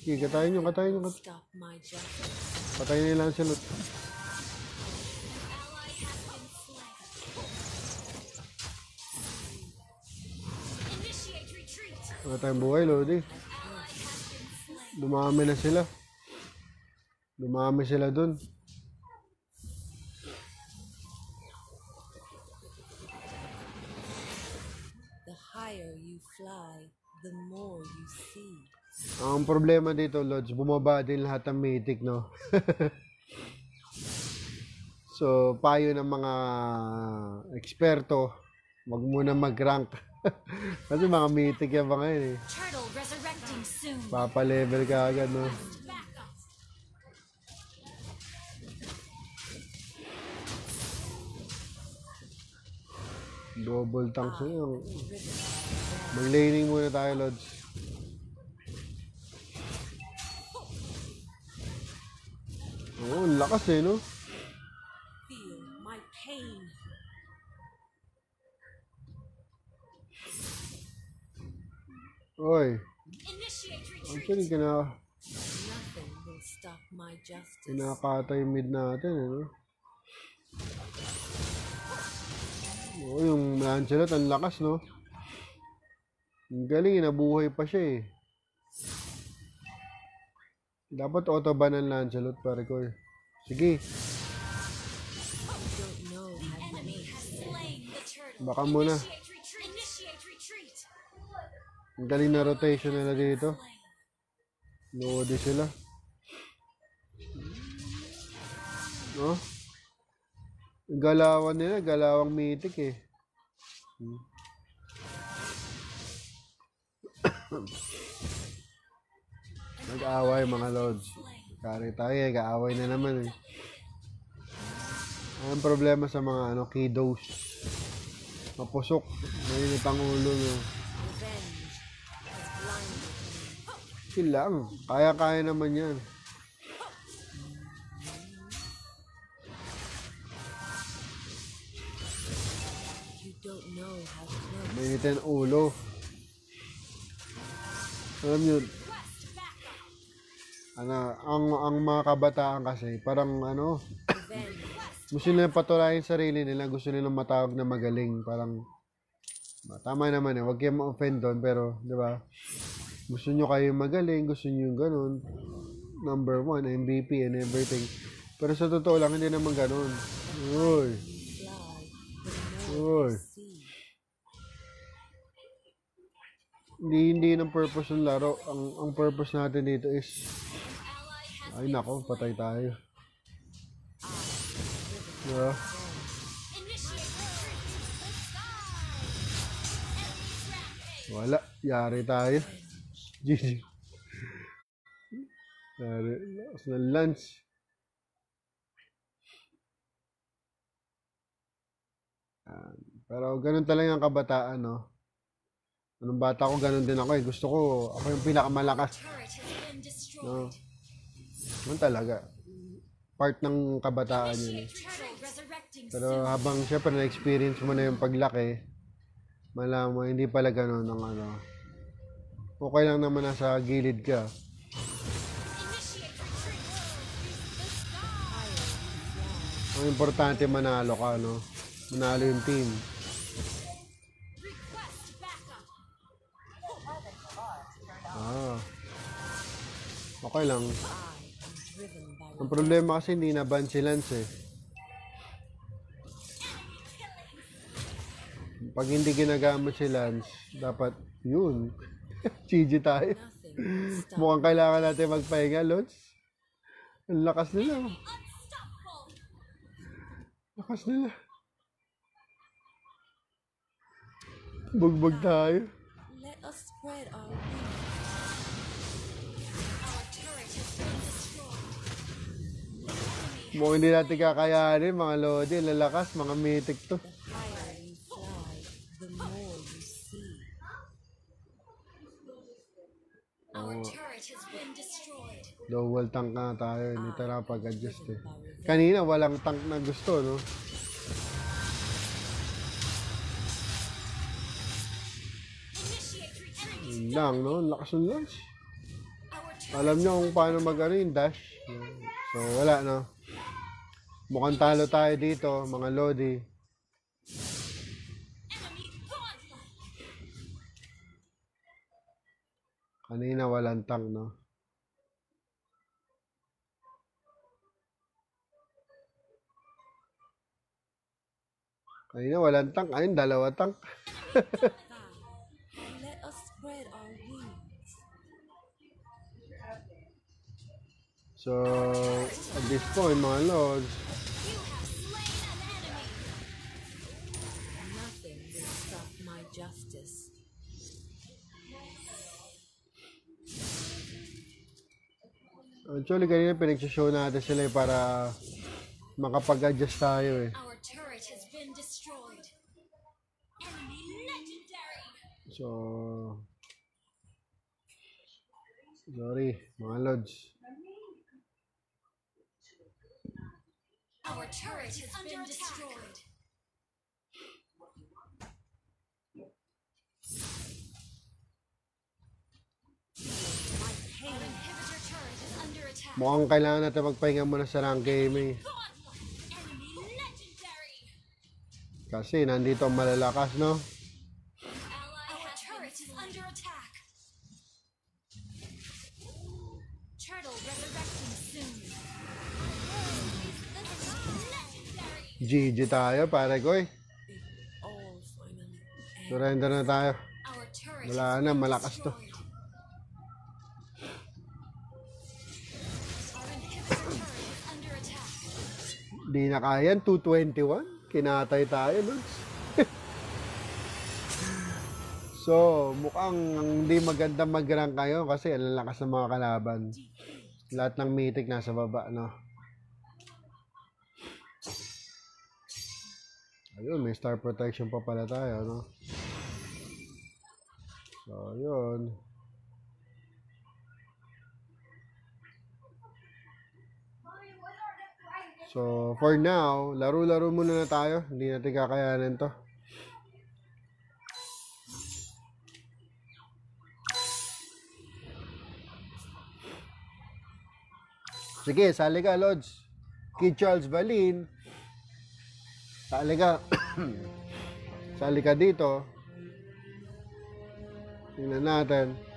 Okay, katayin nyo, katayin nyo. kat-
Stop my justice.
Patayin nila ang salot. Wala tayong buhay, Lodi. Dumami na sila. Dumami sila dun.
The higher you fly, the more you see.
Ang problema dito, Lods, bumaba din lahat ng mythic, no? so, payo ng mga eksperto, wag muna mag-rank. Kasi mga mythic yan ba ngayon eh. Papa-level ka agad, no? Double tank sa iyo. Mag-laning muna tayo, Lods. Oo, ang lakas eh, no?
Feel my pain.
Oy, actually,
my justice.
kinakatay mid natin, eh, no? Oo, yung Lancelot, ang lakas, no? Ang galing, nabuhay pa siya, eh. Dapat autoban ang Lancelot, pare ko, eh. Sige,
You don't know how
Ang galing na rotation nila dito. Lodi sila. No? Galawan nila, galawang mythic eh. Hmm. Nag-away mga lords. Kari tayo eh, kaaway na naman eh. Ang problema sa mga ano, kiddos. Mapusok. Mainit ang ulo no. Chill lang. Kaya-kaya naman yan.
You don't know how to know.
Mainit ang ulo. Alam nyo, ano, ang, ang mga kabataan kasi, parang ano, gusto nila patulayin sarili nila, gusto nilang matawag na magaling, parang, ma- tama naman eh, wag kayong ma-offend doon, pero, di ba, gusto nyo kayo magaling, gusto nyo yung ganun, number one, MVP and everything. Pero sa totoo lang, hindi naman ganun. Uy, uy. Hindi, hindi ng purpose ng laro. Ang, ang purpose natin dito is, ay nako, patay tayo. Diba?
Enemy's rampage.
Wala. Yari tayo. Yari. Lakas ng lunch. Yan. Pero ganun talaga ang kabataan, no? Anong bata ko, ganun din ako eh. Gusto ko, ako yung pinakamalakas. No? Ganun talaga. Part ng kabataan yun eh. Pero habang syempre na-experience mo na yung paglaki, malaman mo, hindi pala ganun ang ano. Okay lang naman nasa gilid ka. Ang importante manalo ka, no? Manalo yung team. Ah. Okay lang. Ang problema kasi hindi na ban si Lance eh. Pag hindi ginagamit si Lance, dapat yun. GG tayo. Mukhang kailangan natin magpahinga, Lods. Ang lakas nila.
Unstoppable.
Lakas nila. Bugbog tayo.
Let us spread our.
Mukhang hindi natin kakayanin, mga Lodi. Lalakas, mga mythic to.
The
Oo.
Double tank nga tayo. Hindi tayo nakapag-adjust eh. Kanina, walang tank na gusto, no? Lang, no? Lakas ng launch. Alam niya kung paano mag dash. So, wala, no? Mukhang talo tayo dito, mga Lodi. Kanina walang tank, no? Kanina walang tank. Ayun, dalawa tank. So, at this point, mga Lords, actually kanina pinagsishow natin sila eh para makapag-adjust tayo eh. So, sorry, mga Lords.
Our turret has been destroyed.
Mukhang kailangan natin magpahinga muna sa rank gaming. Kasi nandito ang malalakas, no? GG tayo, pare ko eh. Surrender na tayo. Wala na, malakas to. Di na kaya, 221. Kinatay tayo, Lods. so, mukhang hindi maganda mag-rank kayo kasi ang lakas ng mga kalaban. Lahat ng mythic nasa baba, no? Ayun, may star protection pa pala tayo, no? So, yun. So, for now, laro-laro muna na tayo. Hindi natin kakayanin to. Sige, sali ka, Lods. Kid Charles Balin. Sali ka. sali ka dito. Tingnan natin.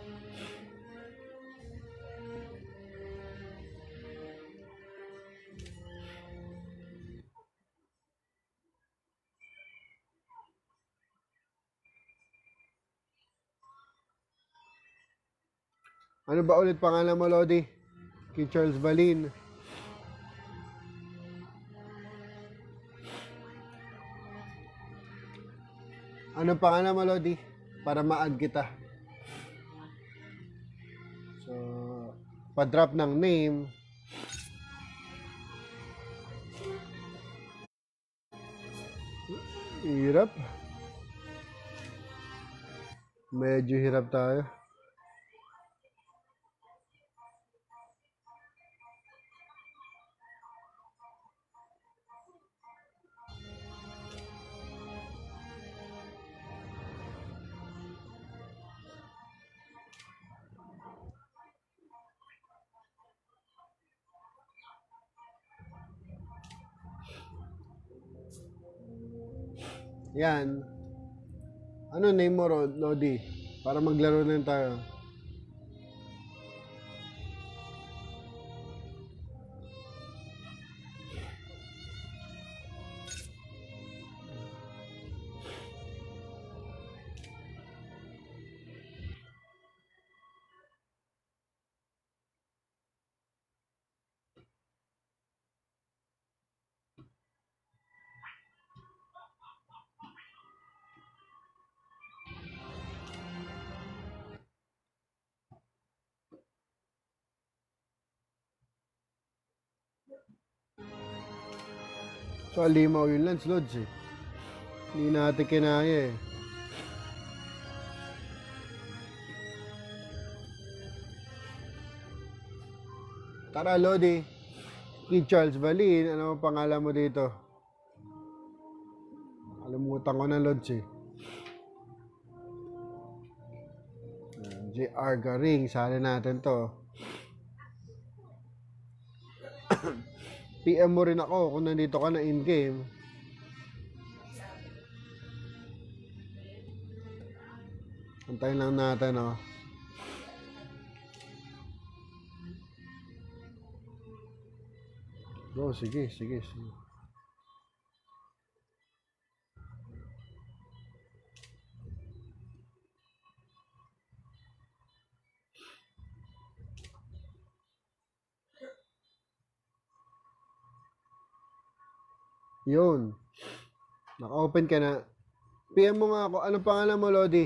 Ano ba ulit pangalan mo, Lodi? Kid Charles Balin. Anong pangalan mo, Lodi? Para ma-add kita. So, pa-drop ng name. Hirap. Medyo hirap tayo. Yan. Ano name mo, Lodi? Para maglaro na tayo. So, alimaw yung lens, Lods eh. Hindi natin kinaya eh. Tara, Lodi. Kid Charles Balin, ano ang pangalan mo dito? Alimutan ko na, Lods eh. JR Garing, sali natin to. PM mo rin ako kung nandito ka na in-game. Antayin lang natin, oh. Go, sige, sige, sige. Yun. Naka-open ka na. PM mo nga ako. Anong pangalan mo, Lodi?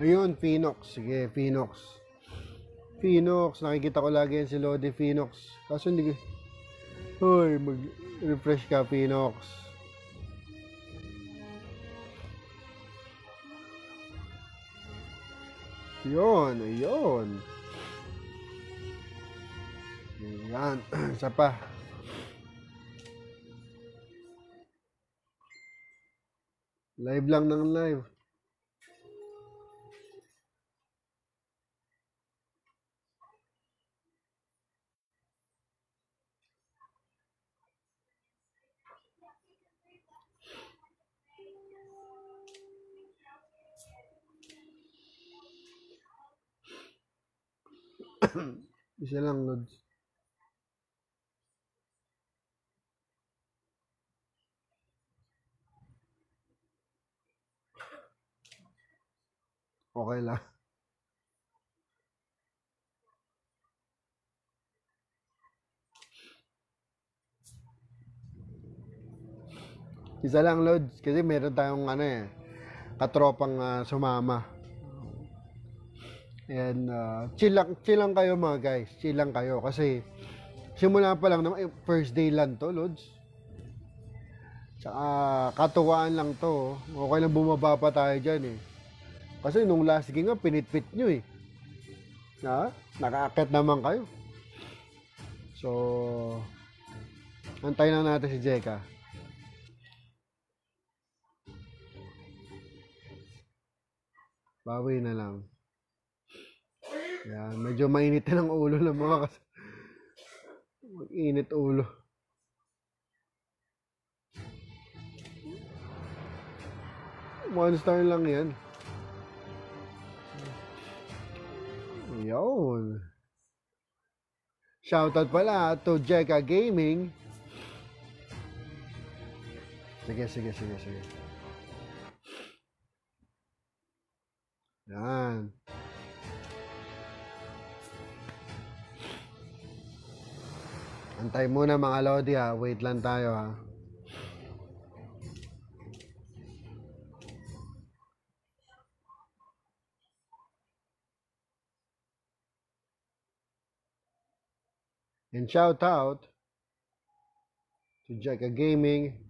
Ayun, Phoenix. Sige, Phoenix. Phoenix. Nakikita ko lagi yan si Lodi Phoenix. Kaso hindi ko... Hoy, mag-refresh ka, Phoenix. Yun, ayun. Yan, isa pa. Live lang ng live. Isa lang, Lods. Okay lang. Isa lang, Lods. Kasi meron tayong ano eh, katropang ah, sumama. And uh, chill, lang, chill lang kayo mga guys. Chill lang kayo. Kasi simula pa lang naman, eh, first day lang to, Lods. Tsaka katuwaan lang to. Okay lang bumaba pa tayo dyan eh. Kasi nung last game nga, pinitpit nyo eh. Ha? Nakaakit naman kayo. So, antayin lang natin si Jeka. Bawi na lang. Yan, medyo mainit na ng ulo ng mga kas... Mag-init ulo. One star lang yan. Yun. Shoutout pala to Jeka Gaming. Sige, sige, sige, sige. Yan. Antay muna mga Lodi ha. Wait lang tayo ha. And shout out to Jeka Gaming.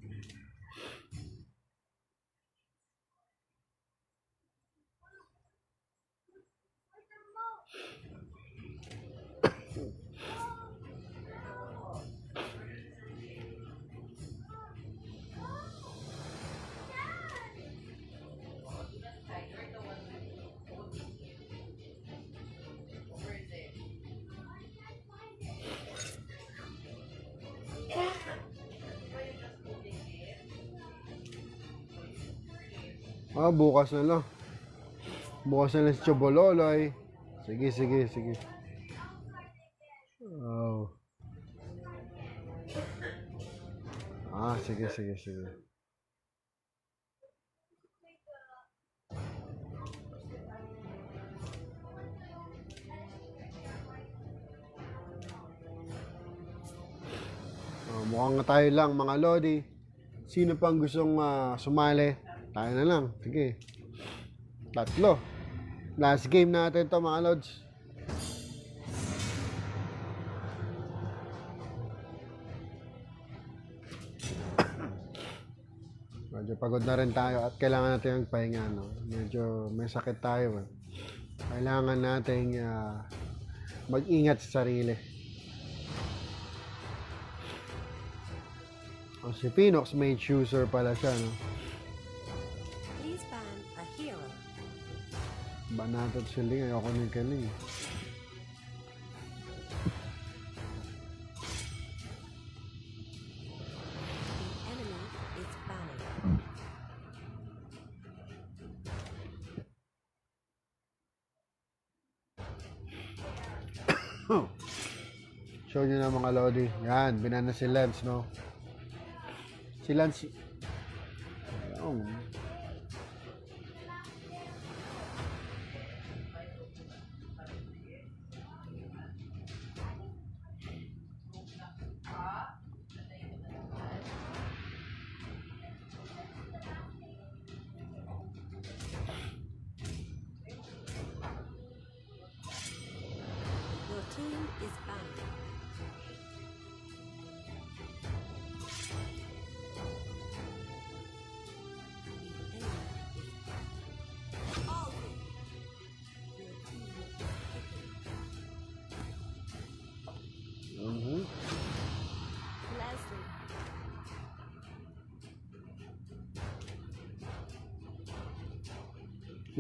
Ah, bukas na lang. Bukas na lang si Chobololoy. Sige, sige, sige. Oh. Ah, sige, sige, sige. Oh, mukhang tayo lang mga Lodi. Sino pang gustong ah, sumali? Tayo na lang. Sige. Tatlo. Last game natin to mga Lods. Medyo pagod na rin tayo at kailangan natin yung pahinga. No? Medyo may sakit tayo. Eh. Kailangan natin ah, mag-ingat sa sarili. Oh, si Phoenix mage user pala siya, no? Banatot si Ling. Ayoko
enemy is banning.
Show nyo na mga Lodi. Yan, binana si Lance, no? Si Lance... Ayun.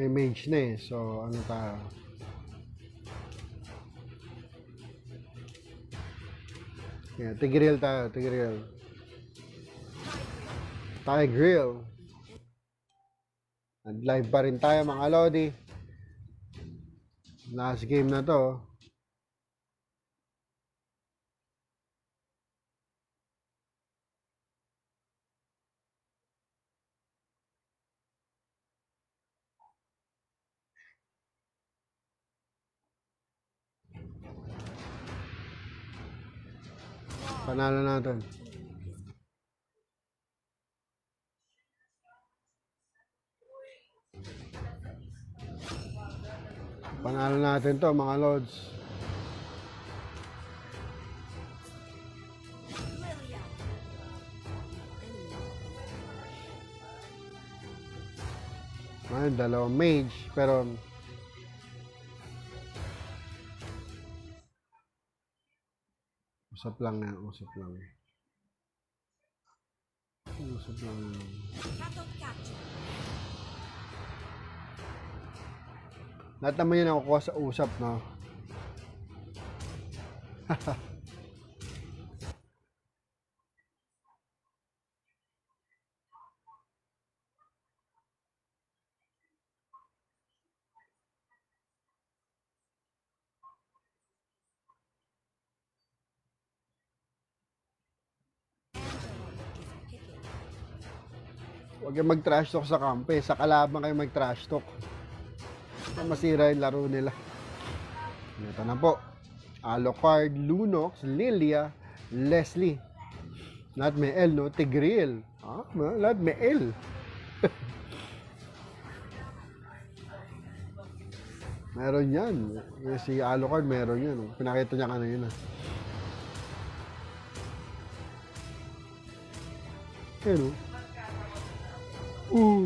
May mage na eh. So, ano tayo? Yeah, Tigreal tayo. Tigreal. Tigreal. Nag-live pa rin tayo mga Lodi. Last game na to. Panalo natin. Panalo natin to mga lords. Ayun, dalawang mage, pero... Usap lang yan, usap lang. Usap lang yan. Lahat naman yun nakukuha sa usap, no?
picking.
Kayong mag-trash talk sa kampe. Sa kalaban kayo mag-trash talk. Masira yung laro nila. Ito na po. Alucard, Lunox, Lilia, Leslie. Lahat may L, no? Tigreal. Ah, lahat may L. meron yan. Yung Si Alucard, meron yan. Pinakita niya kanina. Ayun, oh. Oo.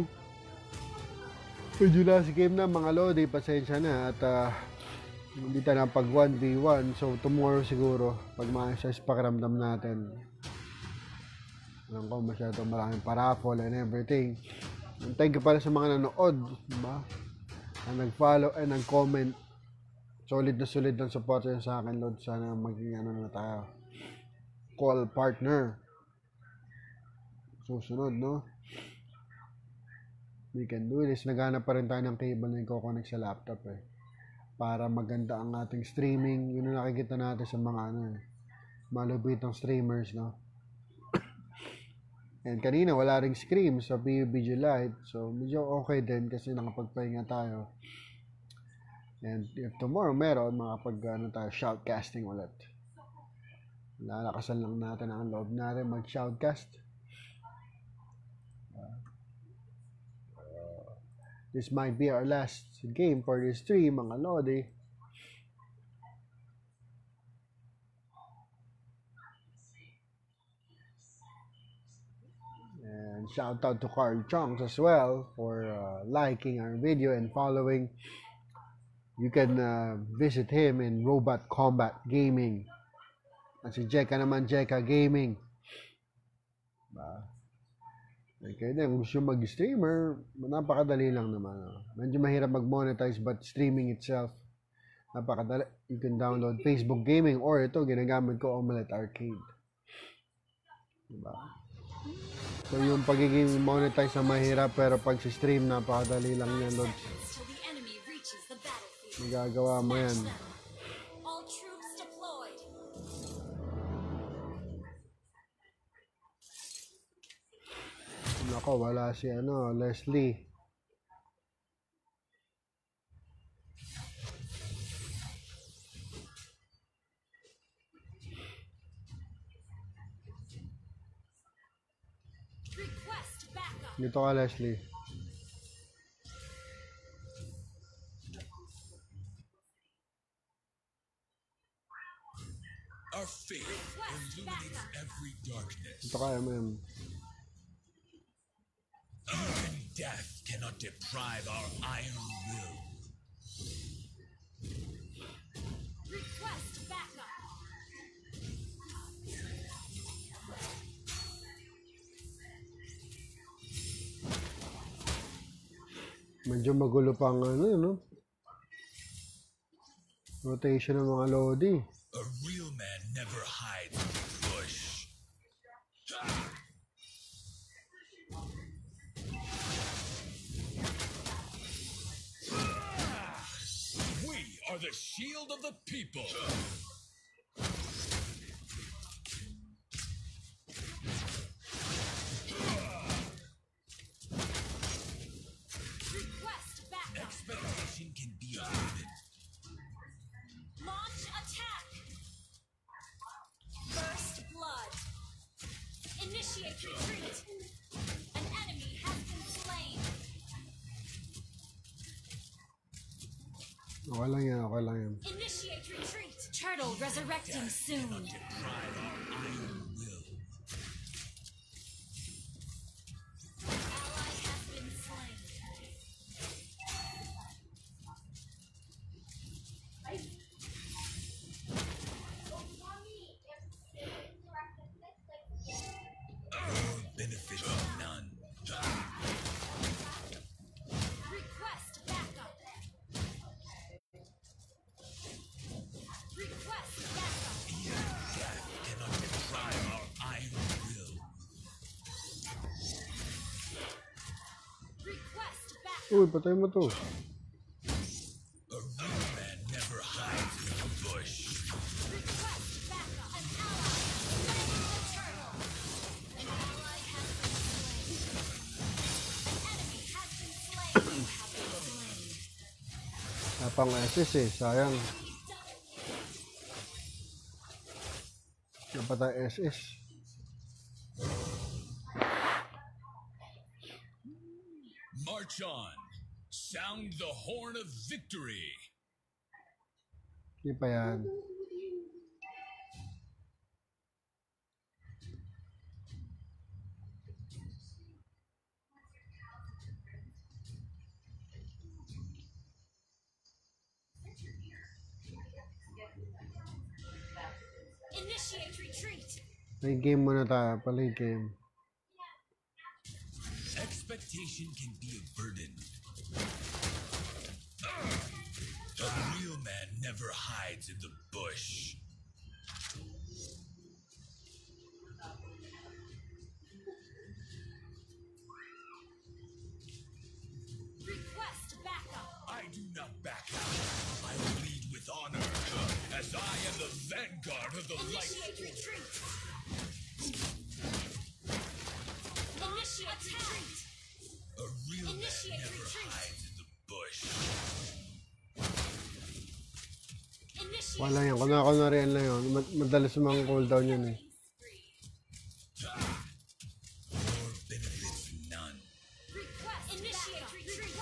Medyo last game na mga Lodi, pasensya na at ah, hindi tayo pag 1v1 so tomorrow siguro pag maayos pakiramdam natin alam ko masyado maraming paraffle and everything and thank you pala sa mga nanood diba? na nag-follow and nag-comment solid na solid ang support nyo sa akin Lord sana maging ano na tayo call partner susunod no we can do this. Naghanap pa rin tayo ng cable na i-connect sa laptop eh. Para maganda ang ating streaming. Yun ang nakikita natin sa mga ano eh. Malupitong streamers, no? And kanina wala ring scream sa PUBG Lite. So medyo okay din kasi nakapagpahinga tayo. And if tomorrow meron, makapag ano tayo, shoutcasting ulit. Lalakasan lang natin ang loob natin mag-shoutcast. This might be our last game for this stream, mga Lodi. And shout out to Carl Chongs as well for uh, liking our video and following. You can uh, visit him in Robot Combat Gaming. At si Jeka naman, Jeka Gaming. Kaya din, kung gusto mag-streamer, napakadali lang naman. oh. Medyo mahirap mag-monetize but streaming itself, napakadali. You can download Facebook Gaming or ito, ginagamit ko Omelette Arcade. Diba? So yung pagiging monetize na mahirap pero pag si stream napakadali lang yan, Lods. Magagawa mo yan. Nako, wala si ano, Leslie. Dito ka, Leslie.
Our faith illuminates every darkness.
Dito ka, MM.
Even death cannot deprive our iron will.
Request backup.
Medyo magulo pa ang ano, no? Rotation ng mga Lodi.
A real man never hides the shield of the people.
Request backup.
Expectation can be avoided.
Okay lang yan, okay lang yan.
Initiate retreat. Turtle resurrecting soon. You have been slain.
Napang SS eh, sayang. Napatay SS.
March on. Sound the horn of victory.
Hindi pa yan.
Initiate retreat.
Play game muna tayo, play game.
Expectation can be a burden. A real man never hides in the bush.
Request backup.
I do not back out. I will lead with honor, as I am the vanguard of the light.
Initiate retreat. Initiate retreat.
A real man never
retreat.
hides in the bush.
Wala yan, kuna kunwari yan lang yun. Mad- Madalas mga cooldown yun eh.
Your benefits none.
Request initiate retreat.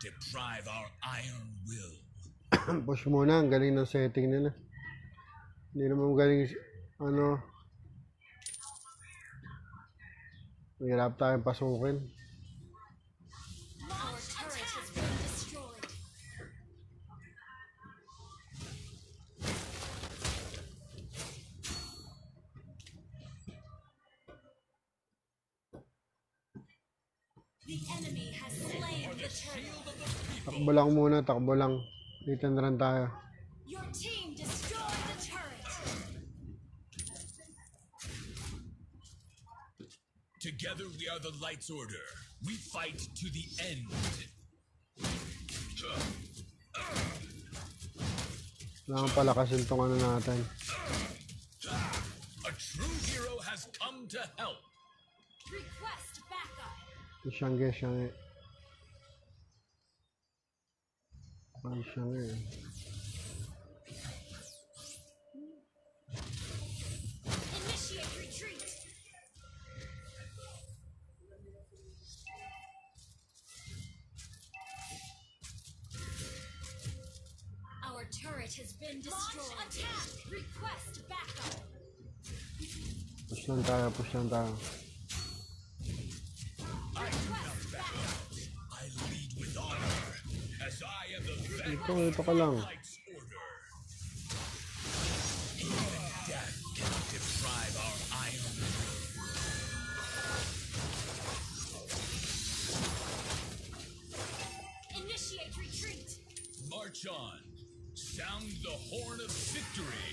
Deprive our iron will.
Push muna, ang galing ng setting nila. Hindi naman galing, ano, Mahirap tayong pasukin. Takbo lang muna, takbo lang. Dito na rin tayo.
Your team destroyed the turret.
Together we are the Light's Order. We fight to the end.
Kailangan palakasin tong ano natin.
A true hero has come to help.
Request backup.
Siyangge. Ay, siyangge.
Initiate retreat. Our turret has been destroyed. Launch attack. Request backup.
Push lang tayo, push lang tayo. Ito, ito ka lang.
March on. Sound the horn of victory.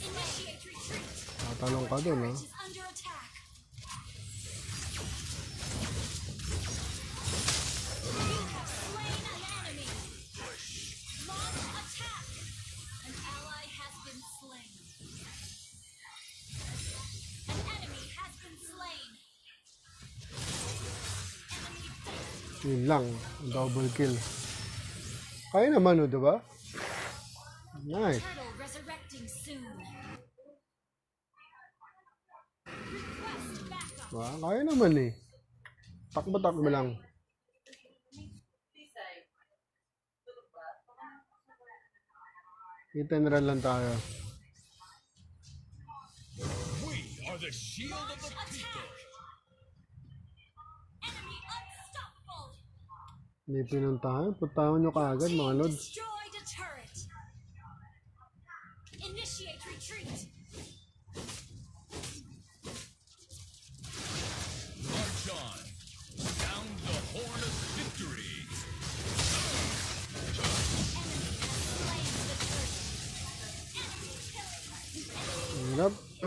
Initiate retreat.
Tatalong ka dun, ha? Yun lang. Double kill. Kaya naman, oh, diba? Nice. Diba? Kaya naman eh. Takbo-takbo lang. Itinral lang tayo.
We are the shield of the people.
Hindi pinuntahan. Puntahan nyo kaagad mga lods.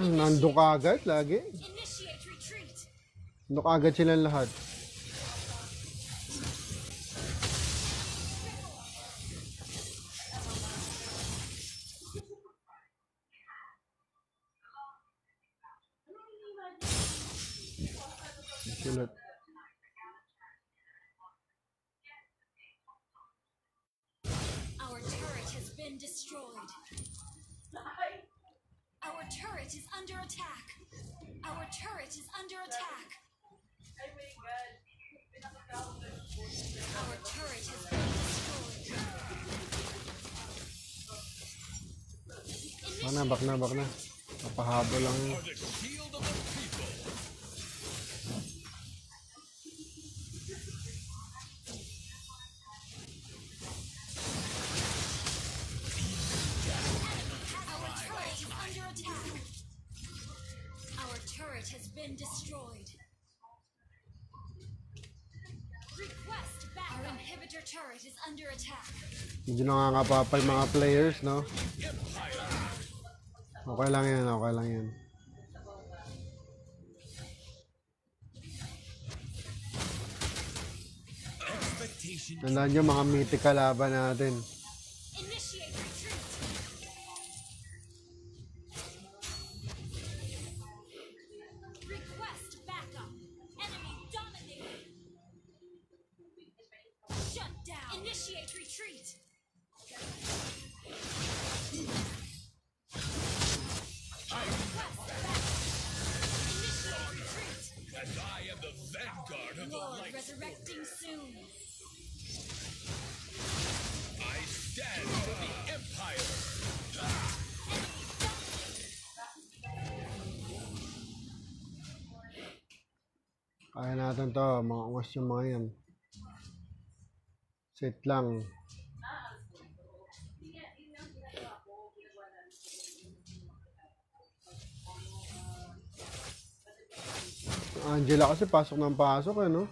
Nando ka agad lagi. Nando ka agad silang lahat. Sulat.
Our turret has been destroyed. Our turret is under attack. Our turret is under attack. Our turret has been destroyed.
Bak na, bak na, bak na. Lang yun.
Has been destroyed. Request back. Our inhibitor turret is under attack.
Medyo nakakapapal mga players, no? Okay lang yan, okay lang yan. Tandaan nyo mga mythic kalaban natin. Kaya natin to, mga ungas yung mga yan. Sit lang. Angela kasi pasok ng pasok eh, no?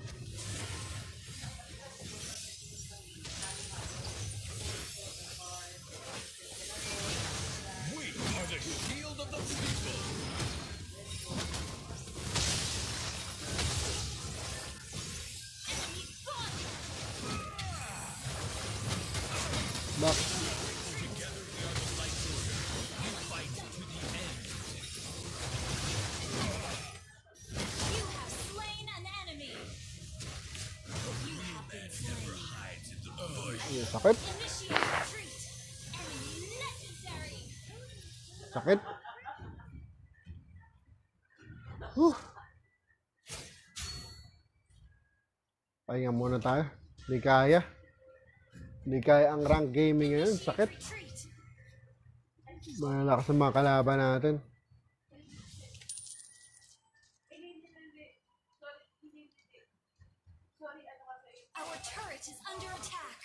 Muna tayo. Hindi kaya. Hindi kaya ang rank gaming ngayon. Sakit. Malalakas ang mga kalaban natin.
Our turret is under attack.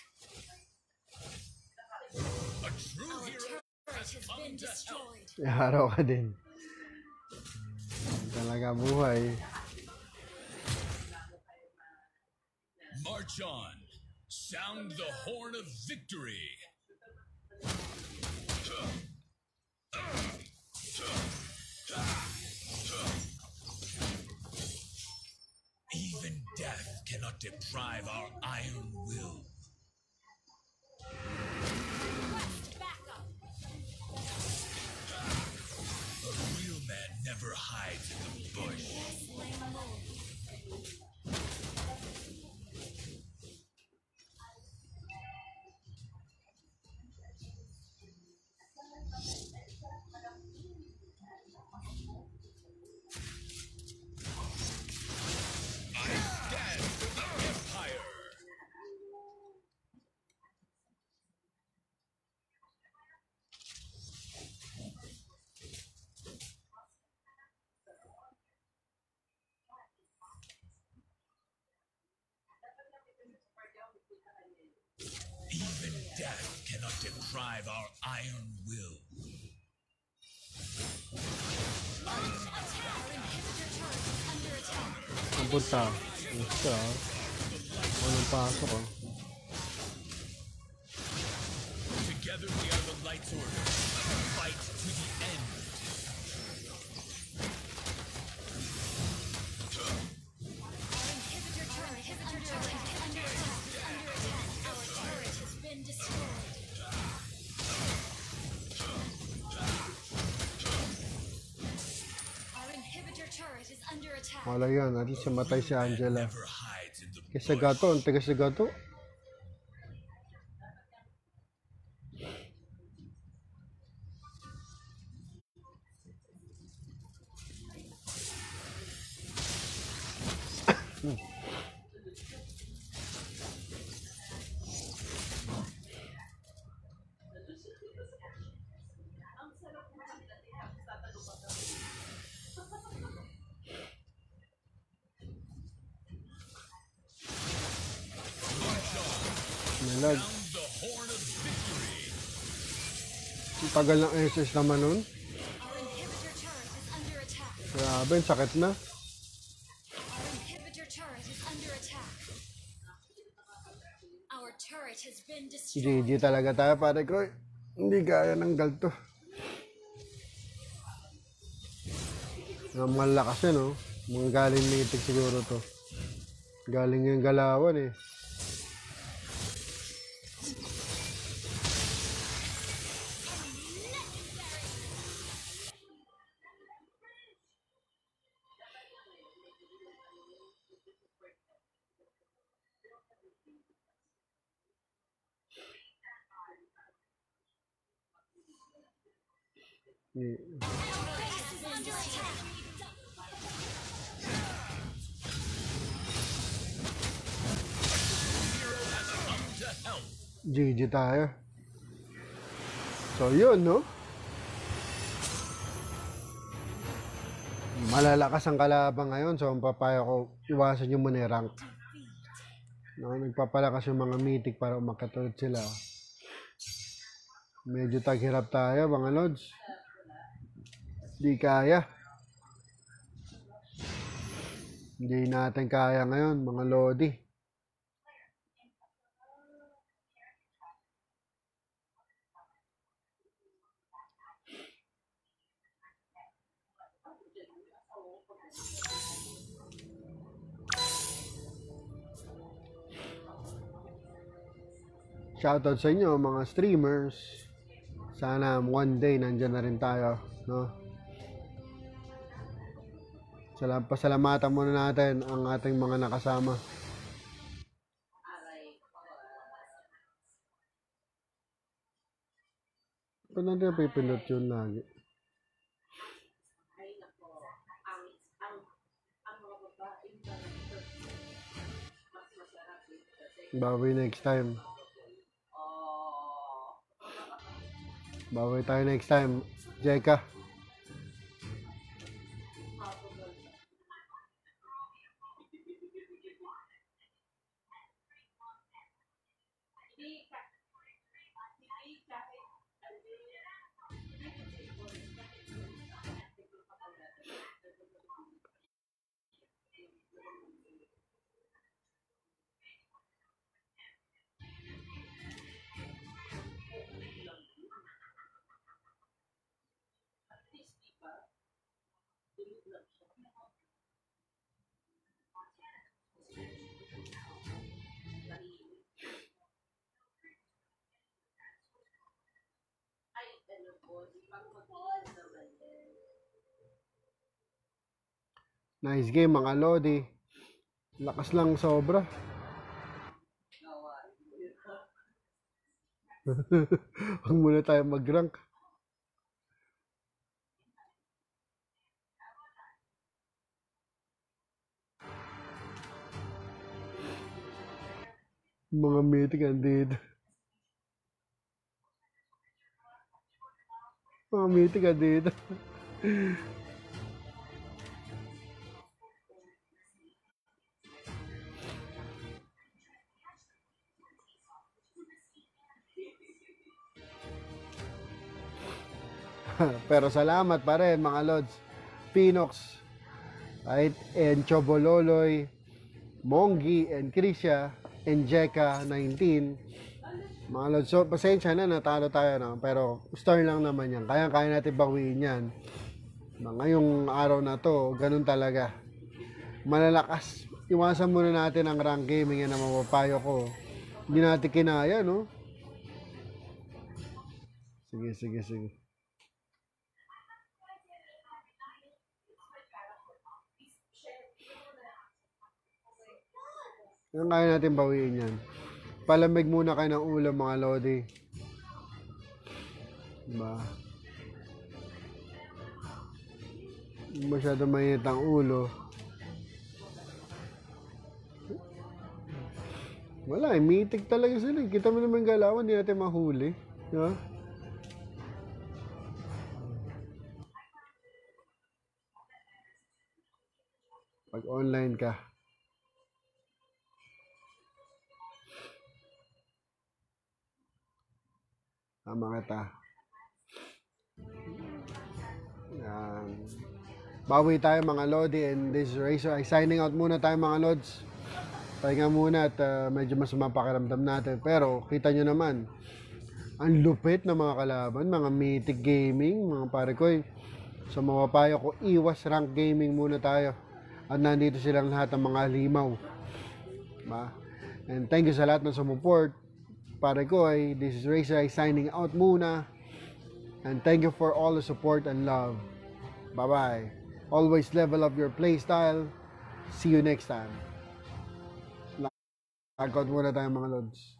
A true hero
has been destroyed.
Araw ka din. Talaga buhay.
March on. Sound the horn of victory. Even death cannot deprive our iron will. A real man never hides in the bush.
Slain Lord.
I stand for the Empire. Even death cannot deprive our iron will.
Our inhibitor turret is under attack.
Ang punta. Gusto. Anong pasok ah.
Together we are the Light's Order. Fight to the
Wala yun. At least matay si Angela. Kasi gato. Ang tigas sa gato. Tagal ng SS naman nun. Grabe, sakit na. GG talaga tayo pare ko. Hindi kaya ng galto. Ang mga lakas yan, oh. Mga galing nitik siguro to. Galing yung galawan eh.
Yeah.
GG tayo. So yun, no? Malalakas ang kalaban ngayon. So ang papayo ko, iwasan yung muna rank. No, nagpapalakas yung mga mythic para umakatulad sila. Medyo taghirap tayo, mga lords. Di kaya. Hindi natin kaya ngayon, mga lodi. Shoutout sa inyo mga streamers. Sana one day nandyan na rin tayo, no? Salam pasalamatan muna natin ang ating mga nakasama. Ba't natin pipindot yun lagi? Bawi next time. Bawi tayo next time. Jeka. Nice game mga Lodi. Lakas lang sobra. Huwag muna tayo mag-rank. Mga meeting andito. Mga meeting andito. Pero salamat pa rin mga Lods. Pinox, right? And Chobololoy, Mongi, and Krisha, and Jeka 19. Mga Lods, so pasensya na natalo tayo no? pero star lang naman yan. Kaya kaya natin bawiin yan. Ngayong araw na to, ganun talaga. Malalakas. Iwasan muna natin ang rank gaming yan ang mapapayo ko. Hindi natin kinaya, no? Sige, sige, sige. Yung kaya natin bawiin yan. Palamig muna kayo ng ulo mga lodi. Diba? Masyado mainit ang ulo. Wala eh, mitik talaga sila. eh. Kita mo naman galawan, hindi natin mahuli. Diba? Pag online ka. Tama kita. Yan. Bawi tayo mga Lodi and this racer ay signing out muna tayo mga Lods. Pahinga muna at uh, medyo masama pakiramdam natin. Pero kita nyo naman, ang lupit ng mga kalaban, mga mythic gaming, mga pare ko. So mapapayo ko, iwas rank gaming muna tayo. At nandito silang lahat ng mga limaw. Ba? And thank you sa lahat ng sumuport. Pare ko ay, this is Racer ay signing out muna. And thank you for all the support and love. Bye-bye. Always level up your playstyle. See you next time. Lockout muna tayo mga lods.